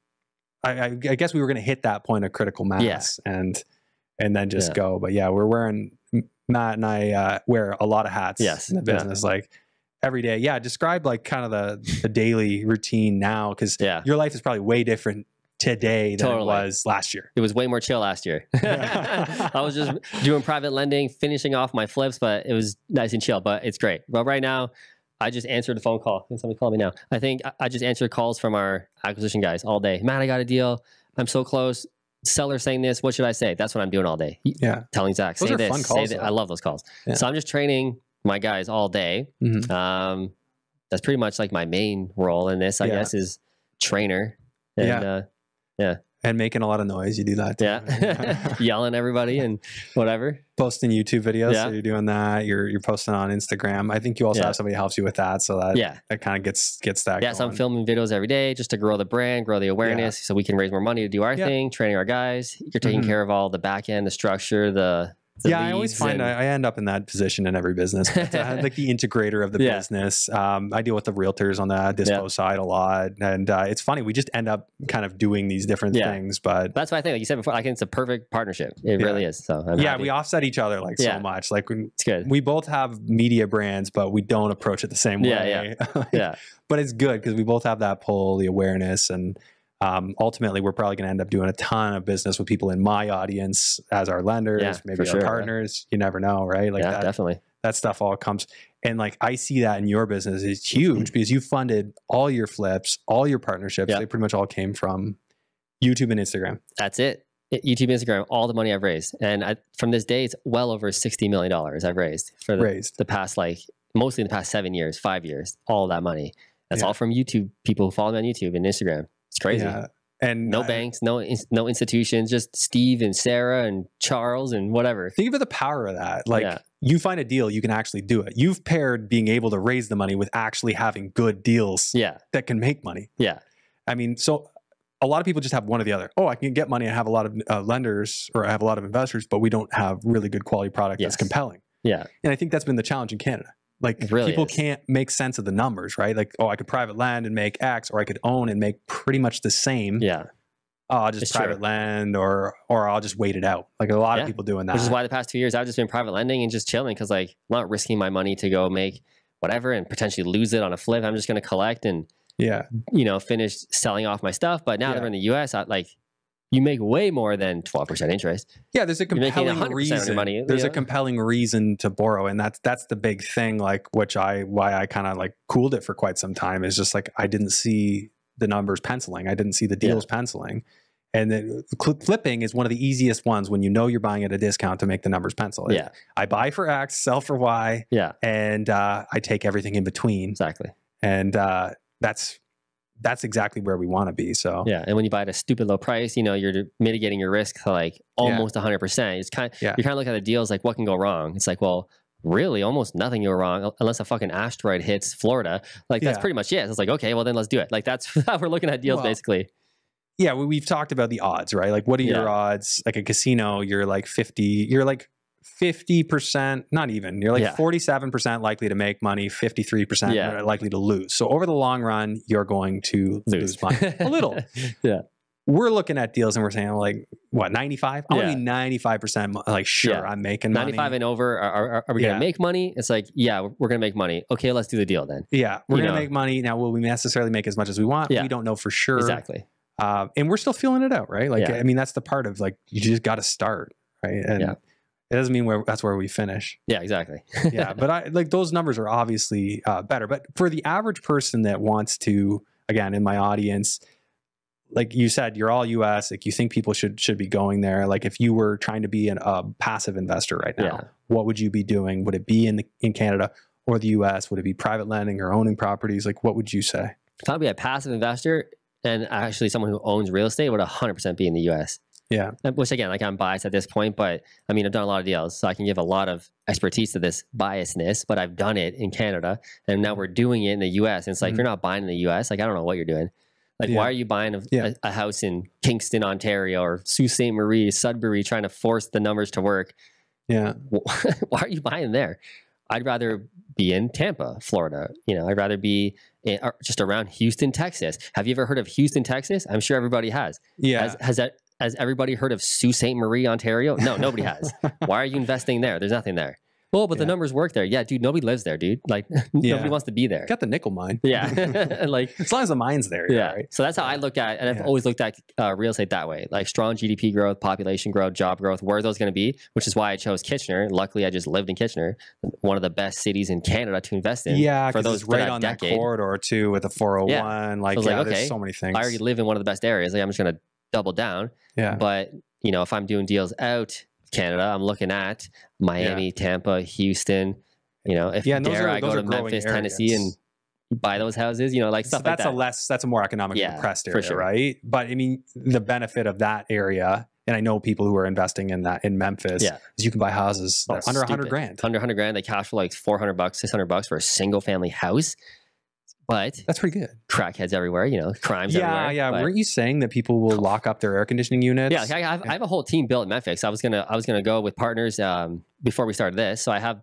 I, I, I guess we were going to hit that point of critical mass and and then just Yeah. go. But yeah, we're wearing Matt and I uh, wear a lot of hats. Yes. in the Yeah. business, like every day. Yeah, describe like kind of the the daily routine now because yeah. your life is probably way different today than Totally. it was last year. It was way more chill last year. *laughs* I was just doing private lending, finishing off my flips, but it was nice and chill. But it's great. But right now, I just answered the phone call. Can somebody call me now? I think I- just answered calls from our acquisition guys all day. Man, I got a deal. I'm so close. Seller saying this. What should I say? That's what I'm doing all day. Yeah, Telling Zach, Those say this. fun say calls, that. though. I love those calls. Yeah. So I'm just training my guys all day. Mhm. Um, that's pretty much like my main role in this. I Yeah. guess is trainer. And, Yeah. uh, and making a lot of noise. You do that. too. yeah, *laughs* yelling everybody and whatever. posting YouTube videos. Yeah. So you're doing that. You're you're posting on Instagram. I think you also Yeah. have somebody who helps you with that, so that Yeah, that kind of gets gets that. yeah. So I'm filming videos every day just to grow the brand, grow the awareness, so we can raise more money to do our Yeah. thing, training our guys. You're taking Mhm. care of all the back end, the structure, the yeah, I always find and- I, I end up in that position in every business. But, uh, like the *laughs* integrator of the Yeah. business. Um, I deal with the realtors on the dispo side a lot, and uh, it's funny. We just end up kind of doing these different Yeah. things, but That's why I think, like you said before, I think it's a perfect partnership. It Yeah. really is. So I'm yeah, happy. we offset each other like Yeah. so much. Like we, it's good. we both have media brands, but we don't approach it the same way. Yeah, way. *laughs* yeah, but it's good because we both have that pull, the awareness, and um, ultimately, we're probably going to end up doing a ton of business with people in my audience as our lenders, Yeah, maybe our sure, yeah. partners. You never know, right? Like yeah, that, definitely. that stuff all comes. And like I see that in your business is huge because you funded all your flips, all your partnerships. Yeah. They pretty much all came from YouTube and Instagram. That's it. It- YouTube, Instagram, all the money I've raised, and I, from this day, it's well over sixty million dollars I've raised for the, Raised. the past like mostly in the past seven years, five years. All that money. That's Yeah. all from YouTube people who follow me on YouTube and Instagram. It's crazy. Yeah. And No I- banks, no no institutions, just Steve and Sarah and Charles and whatever. Think about the power of that. Like Yeah. you find a deal, you can actually do it. You've paired being able to raise the money with actually having good deals Yeah, that can make money. yeah, I mean, so a lot of people just have one or the other. Oh, I can get money I have a lot of uh, lenders or I have a lot of investors, but we don't have really good quality product Yes. that's compelling. yeah, And I think that's been the challenge in Canada. Like really people is. can't make sense of the numbers, right? Like, oh, I could private land and make X, or I could own and make pretty much the same. yeah. Oh, I'll just It's private true. land, or or I'll just wait it out. Like a lot Yeah. of people doing that. Which is why the past two years I've just been private lending and just chilling because like I'm not risking my money to go make whatever and potentially lose it on a flip. I'm just going to collect and yeah, you know finish selling off my stuff. But now that we're in the U.S., I, like you make way more than 12 percent interest. yeah. There's a compelling 100% of your reason. money, there's you a compelling reason to borrow, and that's that's the big thing. Like, which I why I kind of like cooled it for quite some time is just like I didn't see the numbers penciling. I didn't see the Yeah. deals penciling. And then cl- flipping is one of the easiest ones when you know you're buying at a discount to make the numbers pencil. Yeah, I buy for X, sell for Y, yeah, and uh, I take everything in between. exactly. And uh, that's that's exactly where we want to be. So Yeah, and when you buy at a stupid low price, you know you're mitigating your risk to like almost 100. percent It's kind Yeah. you're kind of look at the deals like what can go wrong. It's like well. Really, almost nothing can go wrong unless a fucking asteroid hits Florida. Like that's Yeah. pretty much it. It's like okay, well then let's do it. Like that's *laughs* how we're looking at deals Well, basically. yeah, we, we've talked about the odds, right? Like, what are your odds? Like a casino, you're like 50, you're like 50%, not even, you're like Yeah. 47% likely to make money, 53% Yeah. likely to lose. So over the long run, you're going to lose, money. A little. *laughs* yeah. we're looking at deals and we're saying like what 95 i want to be 95% like sure Yeah. i'm making 95 money. and over, are, are, are we going to make money? It's like, yeah, we're, going to make money. Okay, let's do the deal then. yeah we're gonna make money now will we necessarily make as much as we want we don't know for sure Exactly. uh, and we're still feeling it out right like i mean that's the part of like you just got to start right and Yeah. It doesn't mean where that's where we finish. Yeah, exactly. *laughs* yeah but i like those numbers are obviously uh, better. But for the average person that wants to again in my audience like you said you're all us like you think people should should be going there. Like if you were trying to be an, a passive investor right now Yeah. what would you be doing? Would it be in the in canada or the us would it be private lending or owning properties? Like what would you say? If I'd be a passive investor and actually someone who owns real estate, would 100% be in the US. Yeah Uh, Which again, like I'm biased at this point, but I mean, I've done a lot of deals, so I can give a lot of expertise to this biasness. But I've done it in Canada, and now we're doing it in the U.S. And it's like Mhm. you're not buying in the U.S., like I don't know what you're doing. Like, Yeah. why are you buying a, Yeah. a, a house in Kingston, Ontario, or Sault Ste. Marie, Sudbury, trying to force the numbers to work? yeah *laughs* why are you buying there? I'd rather be in Tampa, Florida. You know, I'd rather be in, or just around Houston, Texas. Have you ever heard of Houston, Texas? I'm sure everybody has. yeah Has, has that has everybody heard of Sault Ste. Marie, Ontario? No, nobody has. *laughs* Why are you investing there? There's nothing there. Well, but the numbers work there. Yeah, dude, nobody lives there, dude. Like *laughs* nobody wants to be there. got the nickel mine Yeah. *laughs* Like as long as the mine's there yeah, yeah. right So that's how I look at, and I've Yeah. always looked at uh, real estate that way, like strong GDP growth, population growth, job growth. Where are those going to be? Which is why I chose Kitchener. Luckily, I just lived in Kitchener, one of the best cities in Canada to invest in. yeah for those right on decade. that corridor too with the 401 like yeah like, there's okay, so many things I already live in one of the best areas. Like I'm just going to double down. yeah But you know, if I'm doing deals out Canada, I'm looking at Miami, Tampa, Houston. You know, if Yeah, dare are- I go to Memphis, Tennessee, and buy those houses. You know, like so stuff like that's that. a less that's a more economically Yeah, depressed area sure. right but i mean the benefit of that area and i know people who are investing in that in memphis Yeah. is you can buy houses Oh, under 100 stupid. grand under 100 grand, they cash for like 400 bucks, 600 bucks for a single family house. But that's pretty good crackheads everywhere, you know, crimes yeah everywhere. yeah but- weren't you saying that people will lock up their air conditioning units yeah, I, have, I have a whole team built in Memphis. I was gonna I was gonna go with partners um, before we started this. So I have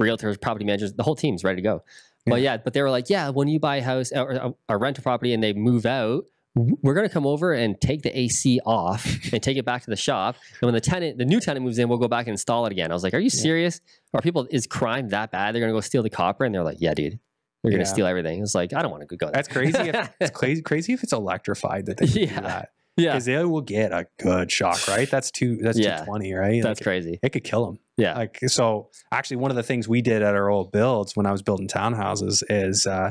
realtors, property managers, the whole team's ready to go. But yeah, but they were like, yeah, when you buy a house or, or, or rent a property and they move out, we're gonna come over and take the AC off *laughs* and take it back to the shop. And when the tenant, the new tenant moves in, we'll go back and install it again. I was like, are you Yeah. serious? Are people is crime that bad? They're gonna go steal the copper? And they're like, yeah, dude, they're gonna Yeah. steal everything. It's like I don't want to go there. that's crazy if, it's crazy crazy if it's electrified that they Yeah. do that yeah, because they will get a good shock right that's two that's Yeah. 220 right that's Like, crazy. it could kill them Yeah, like so actually one of the things we did at our old builds when i was building townhouses is uh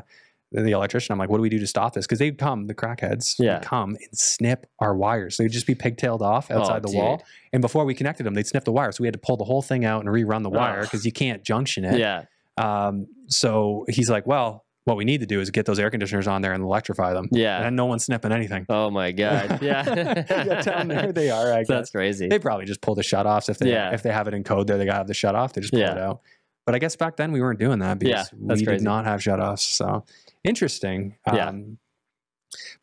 the electrician i'm like what do we do to stop this because they'd come the crackheads would Yeah. come and snip our wires they'd just be pigtailed off outside Oh, the wall and before we connected them they'd snip the wire so we had to pull the whole thing out and rerun the wire because you can't junction it Yeah, um so he's like well what we need to do is get those air conditioners on there and electrify them yeah. and no one's snipping anything Oh my god. *laughs* Yeah. yeah down there they are I *laughs* guess. That's crazy. They probably just pull the shut offs if they Yeah. if they have it in code there. They gotta have the shut off. They just pull Yeah. it out. But I guess back then we weren't doing that because Yeah, we crazy. did not have shut offs. So interesting. Yeah. Um, but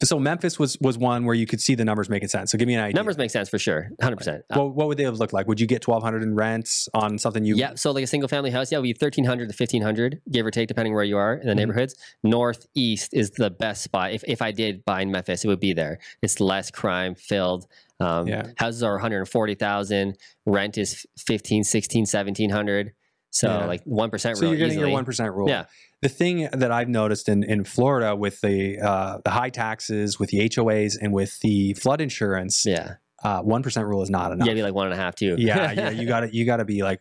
so Memphis was was one where you could see the numbers making sense. So give me an idea. Numbers make sense for sure. 100%. Uh, What, what would they have looked like? Would you get twelve hundred in rents on something you? yeah, so like a single family house, yeah, we 1300 to 1500, give or take, depending where you are in the Mhm. neighborhoods. Northeast is the best spot. If, if I did buy in Memphis, it would be there. It's less crime filled. Um, Yeah. Houses are 140,000. Rent is 15, 16, 1700. So Yeah. like 1% So rule you're getting easily. your one percent rule. Yeah. The thing that I've noticed in, in Florida with the uh, the high taxes, with the HOAs, and with the flood insurance, Yeah. one rule is not enough. Yeah, be like one and a half too. yeah, yeah, *laughs* you got to you got to be like.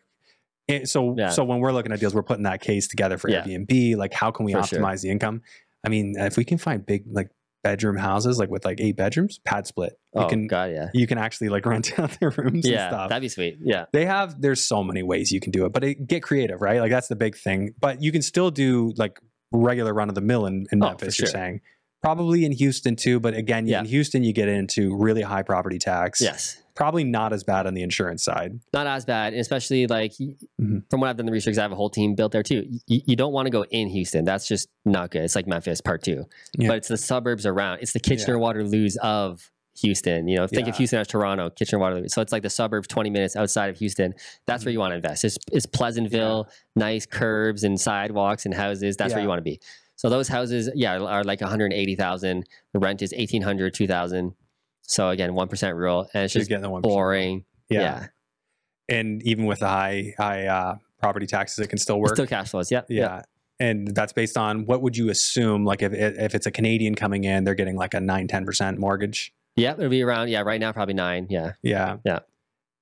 So Yeah. so when we're looking at deals, we're putting that case together for Yeah. Airbnb. Like, how can we For optimize sure. the income? I mean, if we can find big like bedroom houses, like with like eight bedrooms, PadSplit, you oh, can God, yeah. you can actually like *laughs* rent out their rooms and Yeah, stuff. that'd be sweet. Yeah. they have there's so many ways you can do it, but it, get creative, right? Like that's the big thing. But you can still do like regular run of the mill in, in Oh, Memphis. You're saying probably in Houston too, but again, Yeah. in Houston you get into really high property tax. Yes. Probably not as bad on the insurance side. not as bad, and especially like Mhm. from what I've done the research, I have a whole team built there too. You, you don't want to go in Houston. That's just not good. It's like Memphis part two, Yeah. but it's the suburbs around. It's the Kitchener Waterloos of Houston. You know, think of Houston as Toronto, Kitchener Waterloo. So it's like the suburbs 20 minutes outside of Houston. That's Mm-hmm. where you want to invest. It's, it's Pleasantville, nice curbs and sidewalks and houses. That's where you want to be. So those houses, yeah, are like 180,000. The rent is 1,800, 2,000. So again, one percent rule, and it's You're just getting the one boring. Yeah. Yeah, and even with the high high uh, property taxes, it can still work. still cash flows. Yep. yeah. yep. And that's based on what would you assume? Like if if it's a Canadian coming in, they're getting like a 9 10% mortgage. Yeah, It'll be around. Yeah, right now probably nine. Yeah, Yeah. Yeah.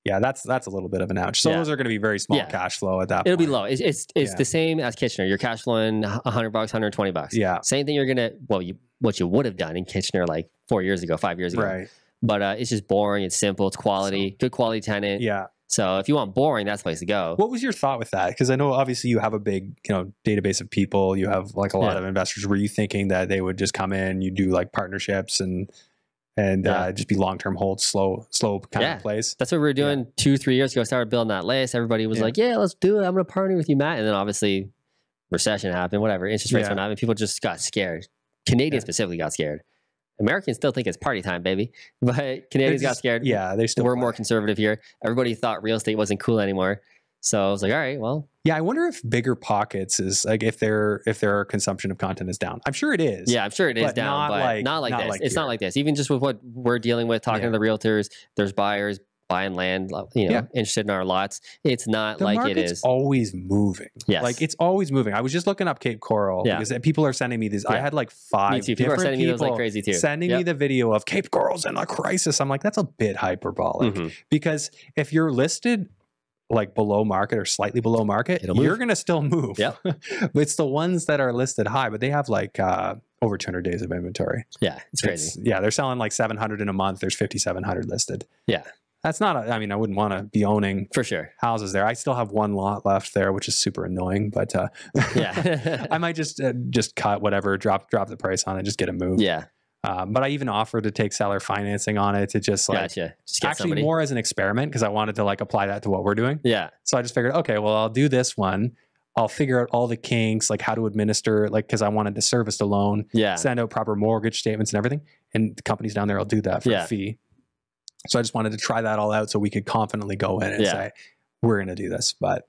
Yeah, that's that's a little bit of an ouch. So Yeah. those are going to be very small Yeah. cash flow at that it'll be low. It's it's, it's Yeah. the same as Kitchener. You're cash flowing hundred bucks, hundred twenty bucks. Yeah. Same thing. You're gonna well, you what you would have done in Kitchener like four years ago, five years ago. Right. But uh, it's just boring. It's simple. It's quality. good quality tenant. Yeah. So if you want boring, that's the place to go. What was your thought with that? Because I know obviously you have a big, you know, database of people. You have like a lot Yeah. of investors. Were you thinking that they would just come in, you do like partnerships and and Yeah. uh, just be long term holds, slow, slow kind Yeah. of place? That's what we were doing two, three years ago. I Started building that list. Everybody was Yeah. like, "Yeah, let's do it. I'm going to partner with you, Matt." And then obviously, recession happened. Whatever, interest rates Yeah. went up, and people just got scared. Canadians Yeah. specifically got scared. Americans still think it's party time, baby, *laughs* but Canadians got scared. Yeah, they still we're more conservative here. Everybody thought real estate wasn't cool anymore. So I was like, all right, well, Yeah, I wonder if BiggerPockets is like if their if their consumption of content is down. I'm sure it is. yeah, I'm sure it is But down, not but like- not like not this. like it's not like this. Even just with what we're dealing with, talking Yeah. to the realtors, there's buyers buying land, you know, Yeah. interested in our lots. It's not the like it is always moving. Yes. like it's always moving. I was just looking up Cape Coral Yeah. because people are sending me these. I had like five. Me too. People are different sending me those like people crazy too. Sending me the video of Cape Coral's in a crisis. I'm like, that's a bit hyperbolic Mhm. because if you're listed like below market or slightly below market, It'll you're gonna still move. Yep. *laughs* it's the ones that are listed high, but they have like uh, over 200 days of inventory. Yeah, it's crazy. It's- yeah, they're selling like 700 in a month. There's 5,700 listed. Yeah. That's not, a, I mean, I wouldn't want to be owning For sure. houses there. I still have one lot left there, which is super annoying, but uh, *laughs* Yeah. I might just uh, just cut whatever, drop drop the price on it, just get it moved. yeah. Um, but I even offered to take seller financing on it to just like Gotcha. Just actually somebody. more as an experiment because I wanted to like apply that to what we're doing. Yeah. So I just figured, okay, well, I'll do this one. I'll figure out all the kinks, like how to administer, like because I wanted to service the loan, Yeah. send out proper mortgage statements and everything. And the companies down there I'll do that for Yeah. a fee. So I just wanted to try that all out so we could confidently go in and Yeah. say, we're going to do this. But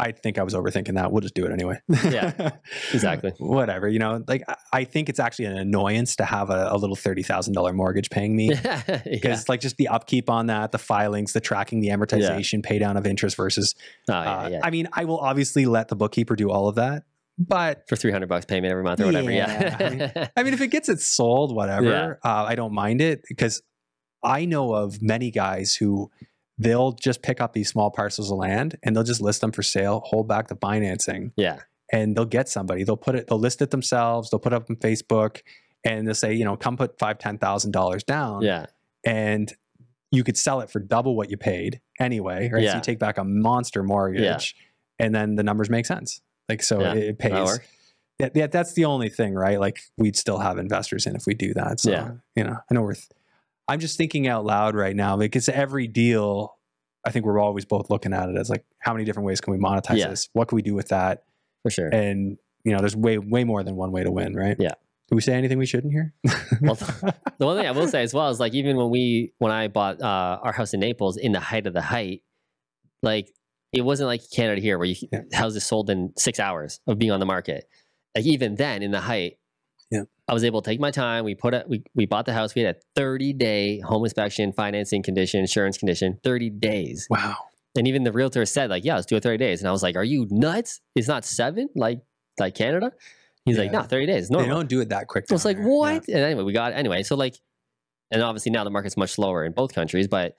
I think I was overthinking that. We'll just do it anyway. Yeah, *laughs* exactly. Whatever. You know, like I- think it's actually an annoyance to have a, a little $30,000 mortgage paying me. *laughs* yeah. Because like just the upkeep on that, the filings, the tracking, the amortization, pay down of interest versus. Oh, yeah, uh, yeah. I mean, I will obviously let the bookkeeper do all of that, but For 300 bucks payment every month or whatever. Yeah, I Yeah. I mean, if it gets it sold, whatever, uh, I don't mind it because I know of many guys who they'll just pick up these small parcels of land and they'll just list them for sale, hold back the financing, yeah. and they'll get somebody. They'll put it, they'll list it themselves, they'll put it up on Facebook, and they'll say, you know, come put five, ten thousand dollars down, Yeah. and you could sell it for double what you paid anyway, right? So Yeah. you take back a monster mortgage, and then the numbers make sense. Like so, Yeah, it, it pays. Yeah, yeah, that's the only thing, right? Like we'd still have investors in if we do that. So, Yeah. you know, I know we're. Th- I'm just thinking out loud right now because every deal, I think we're always both looking at it as like, how many different ways can we monetize Yeah. this? What can we do with that? For sure. And you know, there's way way more than one way to win, right? Yeah. Do we say anything we shouldn't here? *laughs* Well, the one thing I will say as well is like even when we when I bought uh, our house in Naples in the height of the height, like it wasn't like Canada here where you Yeah. houses sold in six hours of being on the market. Like even then in the height, Yeah. I was able to take my time. We put it. We we bought the house. We had a thirty day home inspection, financing condition, insurance condition, thirty days. wow. And even the realtor said like, yeah, let's do it thirty days. And I was like, are you nuts? It's not seven like like Canada. He's like, no, thirty days. They normal. don't do it that quick. It's down like there. Yeah. what? And anyway, we got anyway. So like, and obviously now the market's much slower in both countries, but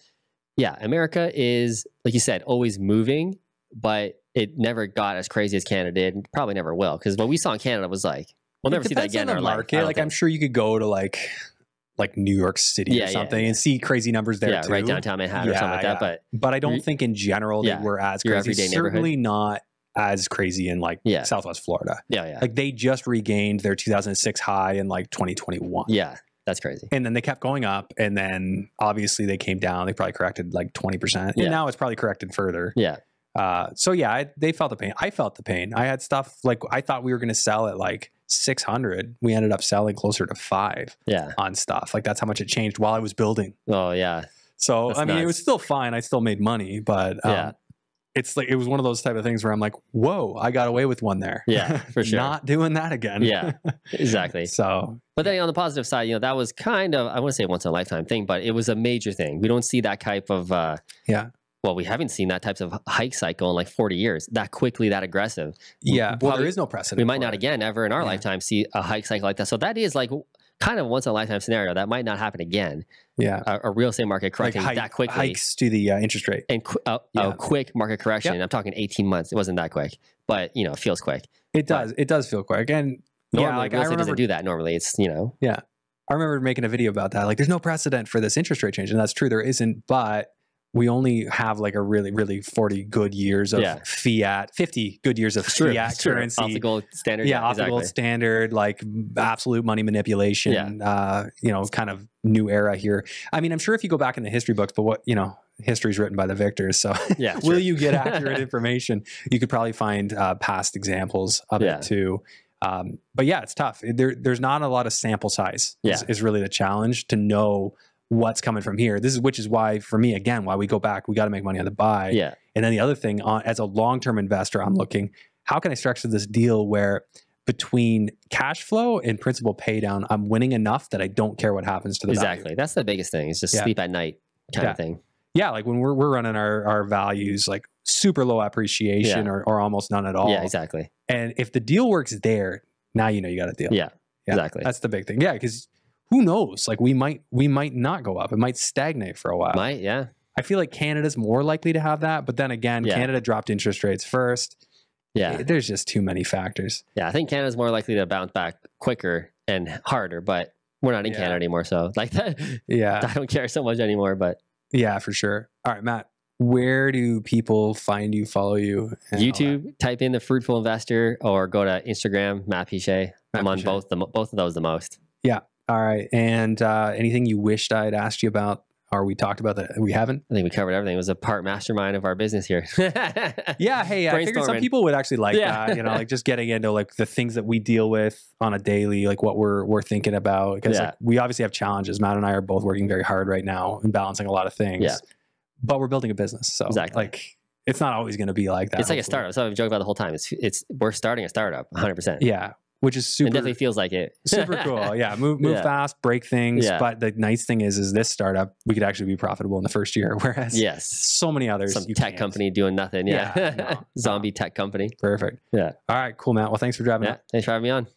yeah, America is like you said, always moving, but it never got as crazy as Canada did, and probably never will. Because what we saw in Canada was like, we'll never see that again. on in the our market. Like I'm sure you could go to like like New York City Yeah, or something yeah. and see crazy numbers there yeah, too. right downtown Manhattan or something like that. But but I don't think in general that were as crazy. Certainly not as crazy in like. Southwest Florida. yeah, yeah, Like they just regained their 2006 high in like 2021. yeah, that's crazy. And then they kept going up, and then obviously they came down. They probably corrected like 20%. Yeah. And now it's probably corrected further. Yeah, Uh, so yeah, I, they felt the pain. I felt the pain. I had stuff like I thought we were going to sell at like 600. We ended up selling closer to five yeah. on stuff. Like that's how much it changed while I was building. Oh yeah, So That's I mean, it was still fine. I still made money, but um, Yeah. it's like it was one of those type of things where I'm like, whoa, I got away with one there. Yeah, *laughs* for sure. Not doing that again. Yeah. *laughs* exactly. so But then on the positive side, you know, that was kind of I wouldn't say once in a lifetime thing, but it was a major thing. We don't see that type of uh Yeah. Well, we haven't seen that types of hike cycle in like 40 years. That quickly, that aggressive. yeah, well, probably- there is no precedent. We might not it. again ever in our Yeah. lifetime see a hike cycle like that. So that is like kind of once in a lifetime scenario that might not happen again. Yeah, A, a real estate market correcting hike- that quickly hikes to the uh, interest rate. and qu- a, Yeah. a quick market correction. I'm talking 18 months. It wasn't that quick, but you know, it feels quick. It does. It does feel quick. And Normally, yeah, like real I estate remember, doesn't do that. Normally, it's you know, Yeah. I remember making a video about that. Like, there's no precedent for this interest rate change, and that's true. There isn't, but we only have like a really, really 40 good years of Yeah. fiat, 50 good years of True, fiat currency. off the gold standard. yeah, off the gold standard, like absolute money manipulation. Uh, you know, kind of new era here. I mean, I'm sure if you go back in the history books, but what you know, history's written by the victors. So, *laughs* Yeah, will you get accurate *laughs* information? You could probably find uh, past examples of Yeah. it too. Um, but yeah, it's tough. There, there's not a lot of sample size. Is, is really the challenge to know what's coming from here. This is which is why, for me, again, why we go back. We got to make money on the buy. Yeah, And then the other thing, on, as a long term investor, I'm looking, how can I structure this deal where between cash flow and principal pay down, I'm winning enough that I don't care what happens to the value. exactly. That's the biggest thing. Is just Yeah. sleep at night kind Yeah. of thing. Yeah, like when we're, we're running our, our values, like super low appreciation Yeah. or, or almost none at all. Yeah, exactly. And if the deal works there, now you know you got a deal. Yeah, exactly. That's the big thing. Yeah, because who knows? Like we might we might not go up. It might stagnate for a while. Might yeah. I feel like Canada's more likely to have that, but then again, Yeah. Canada dropped interest rates first. Yeah, There's just too many factors. yeah. I think Canada's more likely to bounce back quicker and harder, but we're not in Yeah. Canada anymore, so like that. Yeah. I don't care so much anymore. But Yeah, for sure. All right, Matt, where do people find you, follow you? and all that? YouTube, type in the Fruitful Investor, or go to Instagram, Matt Piche. I'm on Piche. both the both of those the most. All right. And uh, anything you wished I had asked you about or we talked about that we haven't? I think we covered everything. It was a part mastermind of our business here. *laughs* Yeah, hey, I figured some people would actually like Yeah. that. You know, like just getting into like the things that we deal with on a daily, like what we're we're thinking about. Because Yeah. like, we obviously have challenges. Matt and I are both working very hard right now and balancing a lot of things. Yeah. But we're building a business, so Exactly. like it's not always going to be like that. it's like a startup. So I've joked about the whole time. It's it's we're starting a startup, 100. percent Yeah, which is super. It definitely feels like it. super cool. *laughs* Yeah, move move Yeah. fast, break things. Yeah. But the nice thing is, is this startup we could actually be profitable in the first year, *laughs* whereas yes. so many others, Some tech can't. company doing nothing. Yeah. Yeah, no, *laughs* Zombie tech company. Perfect. Yeah. All right. Cool, Matt. Well, thanks for driving Yeah. up. Thanks for having me on.